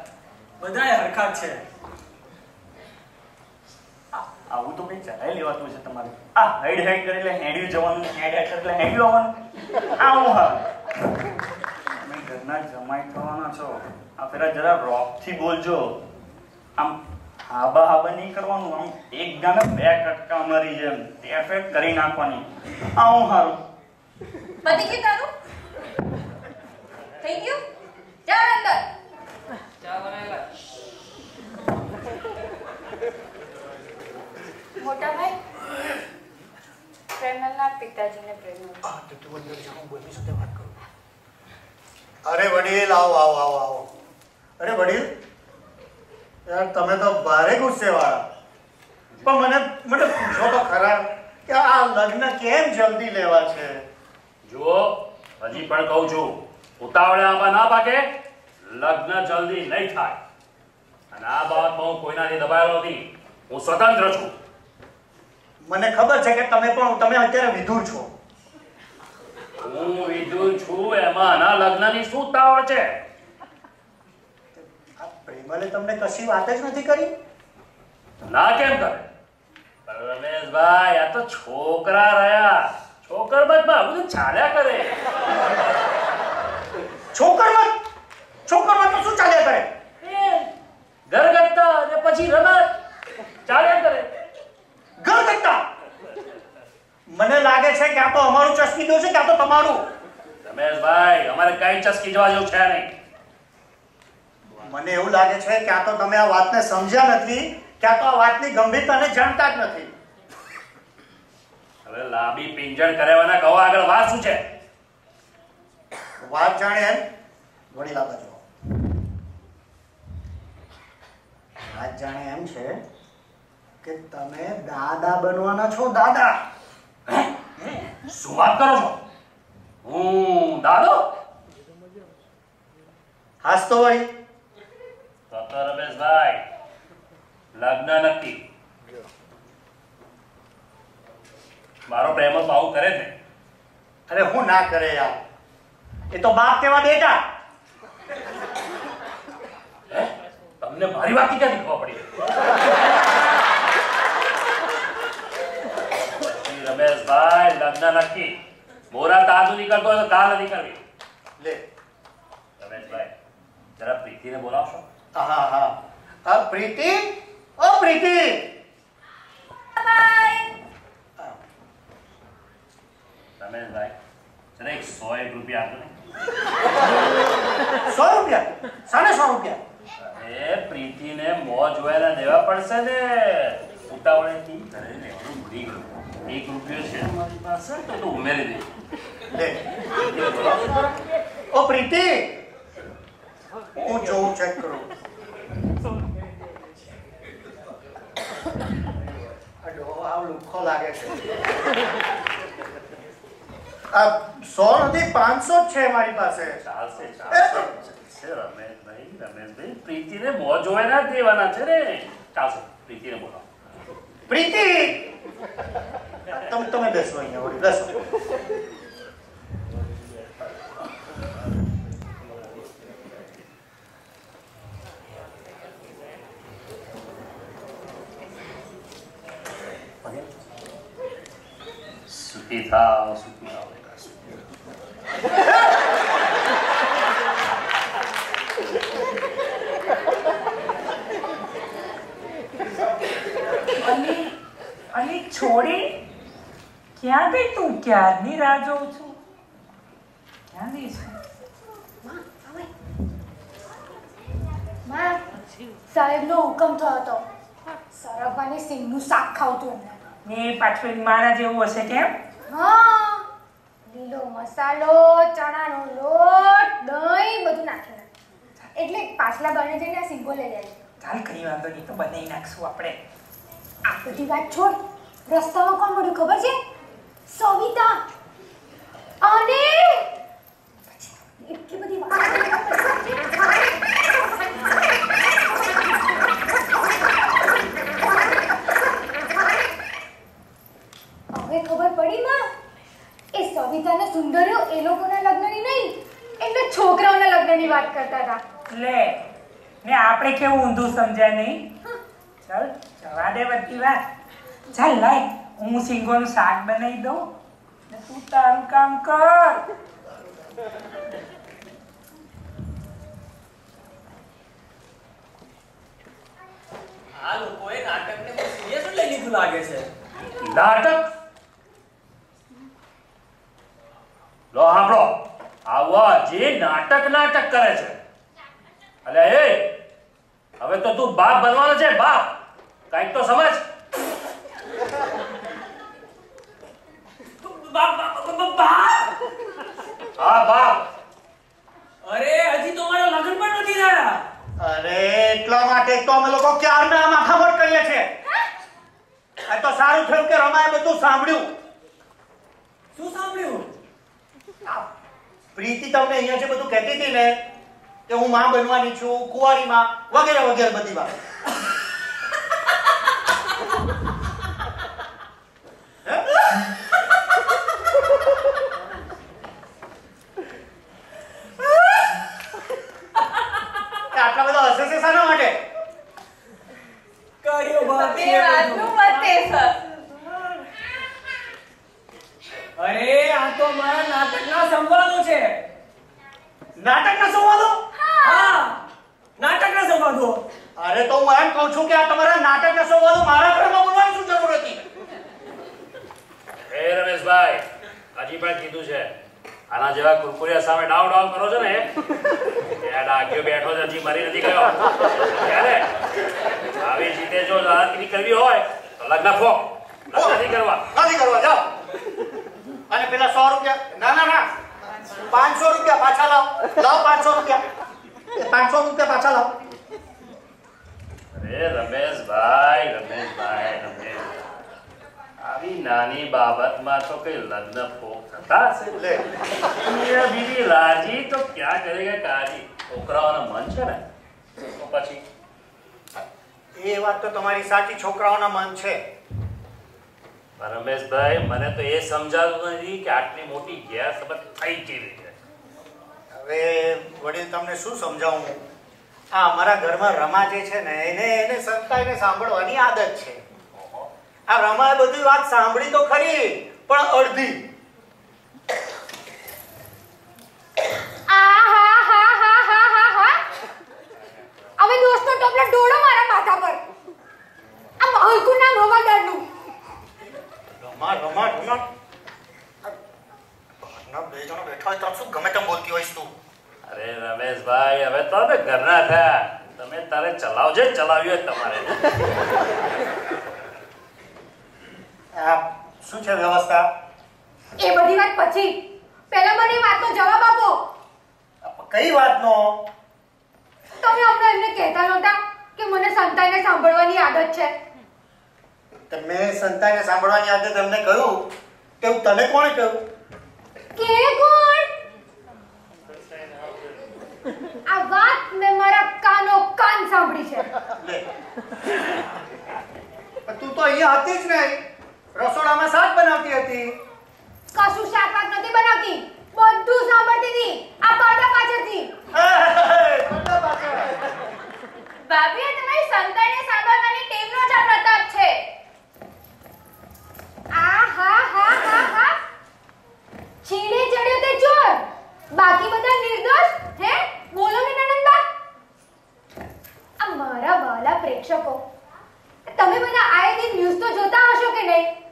બધાય હરખા છે. આ- આવું તો કઈ ચલાવી લેવાતું છે તમારે. આ હાઈડ કરે એટલે હેડ્યું જવાનું હેડ એટલે હેડ્યું આવવાનું. આવું હા. તમે ઘરના જમાઈ થવાના છો. આ પેલા જરા રોકથી બોલજો. આમ હાબા હાબા નહીં કરવાનું આમ એક ગાને બે કટકા મારી જેમ. એફેક્ટ કરી નાખવાની. આવું હારું. પતિ કે તારું? થઈ ગયું? ચા અંદર. મોટા ભાઈ પ્રેમલના પિતાજીને પ્રેમલ અરે વડીલ આવો આવો આવો આવો. અરે વડીલ યાર તમે તો ભારે ગુસ્સે વાળા પણ મને મને પૂછો તો ખરા કે આ લગ્ન કેમ જલ્દી લેવા છે? જુઓ હજી પણ કહું છું ઉતાવળે આમાં ના પાકે લગ્ન જલ્દી નહીં થાય. અને આ બાબતમાં હું કોઈનાથી દબાયેલો નથી. હું સ્વતંત્ર છું. મને ખબર છે કે તમે પણ તમે અત્યારે વિધુર છો. હું વિધુન છું એમાં આના લગ્નની શું તાવળ છે? આ પ્રેમલે તમને કશી વાત જ નથી કરી? ના કેમ કરે? રમેશભાઈ આ તો છોકરા રહ્યા. છોકર બદમાં બધું ચાલ્યા કરે. છોકરમાં મત તો શું ચાલ્યા કરે? ઘરગત્તા અને પછી રમત ચાલ્યા કરે. ઘર કરતા મને લાગે છે કે આ તો અમારું ચસકીદો છે કે આ તો તમારું? રમેશભાઈ અમારે કઈ ચસકી જવા જેવું છે નહીં. મને એવું લાગે છે કે આ તો તમે આ વાતને સમજ્યા નથી કે આ તો આ વાતની ગંભીરતાને જાણતા જ નથી. હવે લાંબી પિંજણ કરાવવાના કહો આગળ વાત શું છે? વાત જાણે એમ? વડીલ આ બાજુ વાત જાણે એમ છે કે તમે દાદા બનવાના છો દાદા. શું વાત કરો છો? હું દાદો? હાસ તો વળી તો તો રમેશભાઈ લગ્ન નક્કી મારો પ્રેમ આવું કરે ને અરે હું ના કરે યાર. એ તો બાપ તેવા બેટા. તમને મારી વાત ક્યાં શીખવા પડી? રમેશભાઈ લગ્ન નક્કી મોરા આજુ નીકળતો હોય તો કાલ નથી કરવી લે રમેશભાઈ જરા પ્રીતિને બોલાવશો. હા હા. હા પ્રીતિ? ઓ પ્રીતિ! રમેશભાઈ જરા એક સો એક રૂપિયા ને. સો રૂપિયા? સાડા સો રૂપિયા? એ પ્રીતિને મોં જોવાના દેવા પડશે ને. ઉતાવળેથી ઘરે લેવાનું ભૂલી ગયો. એક રૂપિયો છે. મારી પાસે તો ઉમેરી દે. ઓ પ્રીતિ. હું જોઉં ચેક કરું. આવ લાગે છે. આ સો નથી પાંચસો છે મારી પાસે. ચાલશે ચાલશે. રમેશભાઈ રમેશભાઈ પ્રીતિને મોં જોવાના જ દેવાના છે ને. ચાલશે પ્રીતિને બોલાવો. પ્રીતિ! તમે તમે બેસો અહીંયા વળી બેસો સુખી થાવ સુખી થાવ બેટા, સુખી થાવ. અલી અલી છોડી ક્યાં ગઈ તું? ક્યારની રાહ જોઉં છું? ક્યાં ગઈ છે? માં સાહેબનો હુકમ થયો હતો. સરભાની સિંગનું શાક ખાવતું ને પાછું મારા જેવું હશે કેમ હા. લીલો મસાલો ચણાનો લોટ દહીં બધું નાખી એટલે પાછલા બને જઈને આ સિંગો લઈ જાય. ચાલ કઈ વાંધો નહીં તો બનાવી નાખશું આપણે. આ બધી વાત છોડ. રસ્તામાં કોણ મળ્યું ખબર છે? સવિતા! અને એટલી બધી હવે ખબર પડી માં? એ સવિતાના સુંદર્યો એ લોકોના લગ્નની નહીં એટલે છોકરાઓના લગ્નની વાત કરતા હતા. લે ને આપણે કેવું ઊંધું સમજ્યા નહીં? ચાલ જવા દે બધી વાત. ચાલ લાય. હું સિંગોનું શાક બનાવી દઉં ને તું તારું કામ કર. આ લોકોએ નાટકને બહુ સિરિયસ લઈ લીધું લાગે છે? નાટક? લો સાંભળો. આવા જે નાટક નાટક કરે છે. અલે એ હવે તો તું બાપ બનવાનો છે બાપ. કાંઈક તો સમજ. બાપ. બાપ બાપ બાપ હા બાપ અરે હજી તો મારા લગ્ન પણ નથી થયા. અરે એટલા માટે તો અમે લોકો ક્યારના માથામોટ કરીએ છીએ. આ તો સારું થયું કે રમાએ બધું સાંભળ્યું. શું સાંભળ્યું? પ્રીતિ તમને અહીંયા જે બધું કહેતી હતી ને કે હું માં બનવાની છું કુંવારી માં વગેરે વગેરે બધી વાત હે? એ આટલા બધા હસે છે શાના માટે કર્યો બાપ એ વાતનું પતે સર અરે આ તો મારા નાટકના સંવાદો છે નાટકના સંવાદો હા નાટકના સંવાદો અરે તો હું એમ કહું છું કે આ તમારા નાટકના સંવાદો મારા ઘરમાં બોલવાની શું જરૂર હતી એ રમેશભાઈ હજી પણ કીધું છે આના જેવા કુરકુરિયા સામે ડાવ ડાવ કરો છો ને ત્યાં ડાક્યો બેઠો છે હજી મરી નથી ગયો ત્યારે આવી રીતે જો રાહતગીરી કરવી હોય તો લગ્ન ફો લગ્ન નથી કરવા નથી કરવા જાઓ અને પેલા સો રૂપિયા ના ના ના પાંચસો રૂપિયા પાછા લાવો લાવો પાંચસો રૂપિયા એ પાંચસો રૂપિયા પાછા લાવો અરે રમેશભાઈ રમેશભાઈ રમેશ આવી નાની બાબતમાં તો કઈ લગ્ન ફોક થતા હશે લે મિયા બીવી રાજી તો ક્યાં કરેગા કાજી છોકરાઓના મન છે ને તો પછી એ વાત તો તમારી સાચી મન છે. રમેશભાઈ મને તો એ સમજાતું નથી કે આટલી મોટી ગેરસમજ થઈ કેવી રીતે? હવે વડીલ તમને શું સમજાવું આ અમારા ઘરમાં રમા જે છે ને એને એને સંતાઈને સાંભળવાની આદત છે. આ રમાએ બધી વાત સાંભળી તો ખરી પણ અડધી. હવે દોસ્તો ટોપલો ડોળો મારા માથા પર. આ હલકું નામ હવાદારનું રમા રમા રમા ઘરના બે જણા બેઠા હોય તો શું ગમે તેમ બોલતી હોઈશ તું? અરે રમેશભાઈ હવે તો અમે ઘરના થયા. તમે તારે ચલાવજે ચલાવ્યું જ તમારે. આ શું છે વ્યવસ્થા? એ બધી વાત પછી. પહેલા મને એ વાતનો જવાબ આપો. કઈ વાતનો? તમે હમણાં એમને કહેતા નહોતા કે મને સંતાઈને સાંભળવાની આદત છે. તો મેં સંતાને સાંભળવાની આજે તમને કહ્યું તેવું તને કોણે કહ્યું? કે કોણ? આ વાત મેં મારા કાનો કાન સાંભળી છે. તું તો અહીંયા હતી જ નહીં. રસોડામાં શાક બનાવતી હતી. કશું શાક નથી બનાવતી. બધું સાંભળતી હતી. આ પાટા પાછળથી. ભાભી આ તમારી સંતાને સાંભળવાની ટેવનો જ આ પ્રતાપ છે. આ, હા હા હા હા. છીણે ચડ્યો તે ચોર. બાકી બધા નિર્દોષ, હે? બોલો ને નનંદબા આ મારા વાલા પ્રેક્ષકો, તમે બધા આए દિન ન્યૂઝ તો જોતા હશો કે નહીં?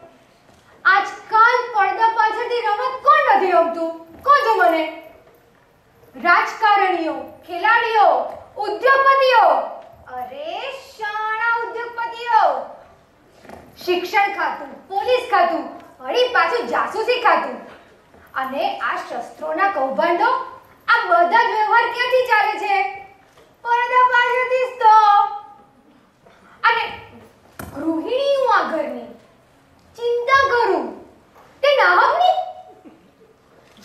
આજકાલ પડદા પાછળથી રમત કોણ નથી રમતું? કહો મને? રાજકારણીઓ, ખેલાડીઓ, ઉદ્યોગપતિઓ. અરે, શાણા ઉદ્યોગપતિઓ. શિક્ષણ ખાતું, પોલીસ ખાતું, વળી પાછું જાસૂસી ખાતું. અને આ શસ્ત્રોના કૌભાંડો આ બધા જ વ્યવહાર ક્યાંથી ચાલે છે? પરદા પાછળથી જ તો. અને ગૃહિણી હું આ ઘરની, ચિંતા કરું. તે નાહકની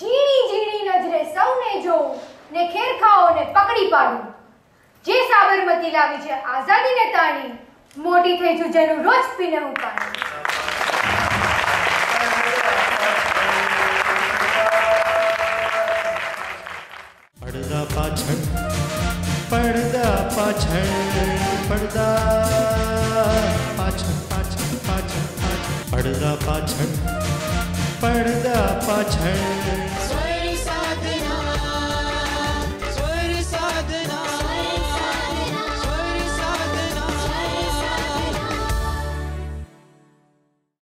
ઝીણી ઝીણી નજરે સૌને જોઉં, ને ખેરખાઓને પકડી પાડું. જે સાબરમતી લાવી છે, આઝાદીને તાણી મોટી થઈ છું, જેનું રોજ પીને હું પાણી પડદા પાછળ પડદા પાછળ પડદા પાછળ પાછળ પાછળ પાછળ. પડદા પાછળ પડદા પાછળ.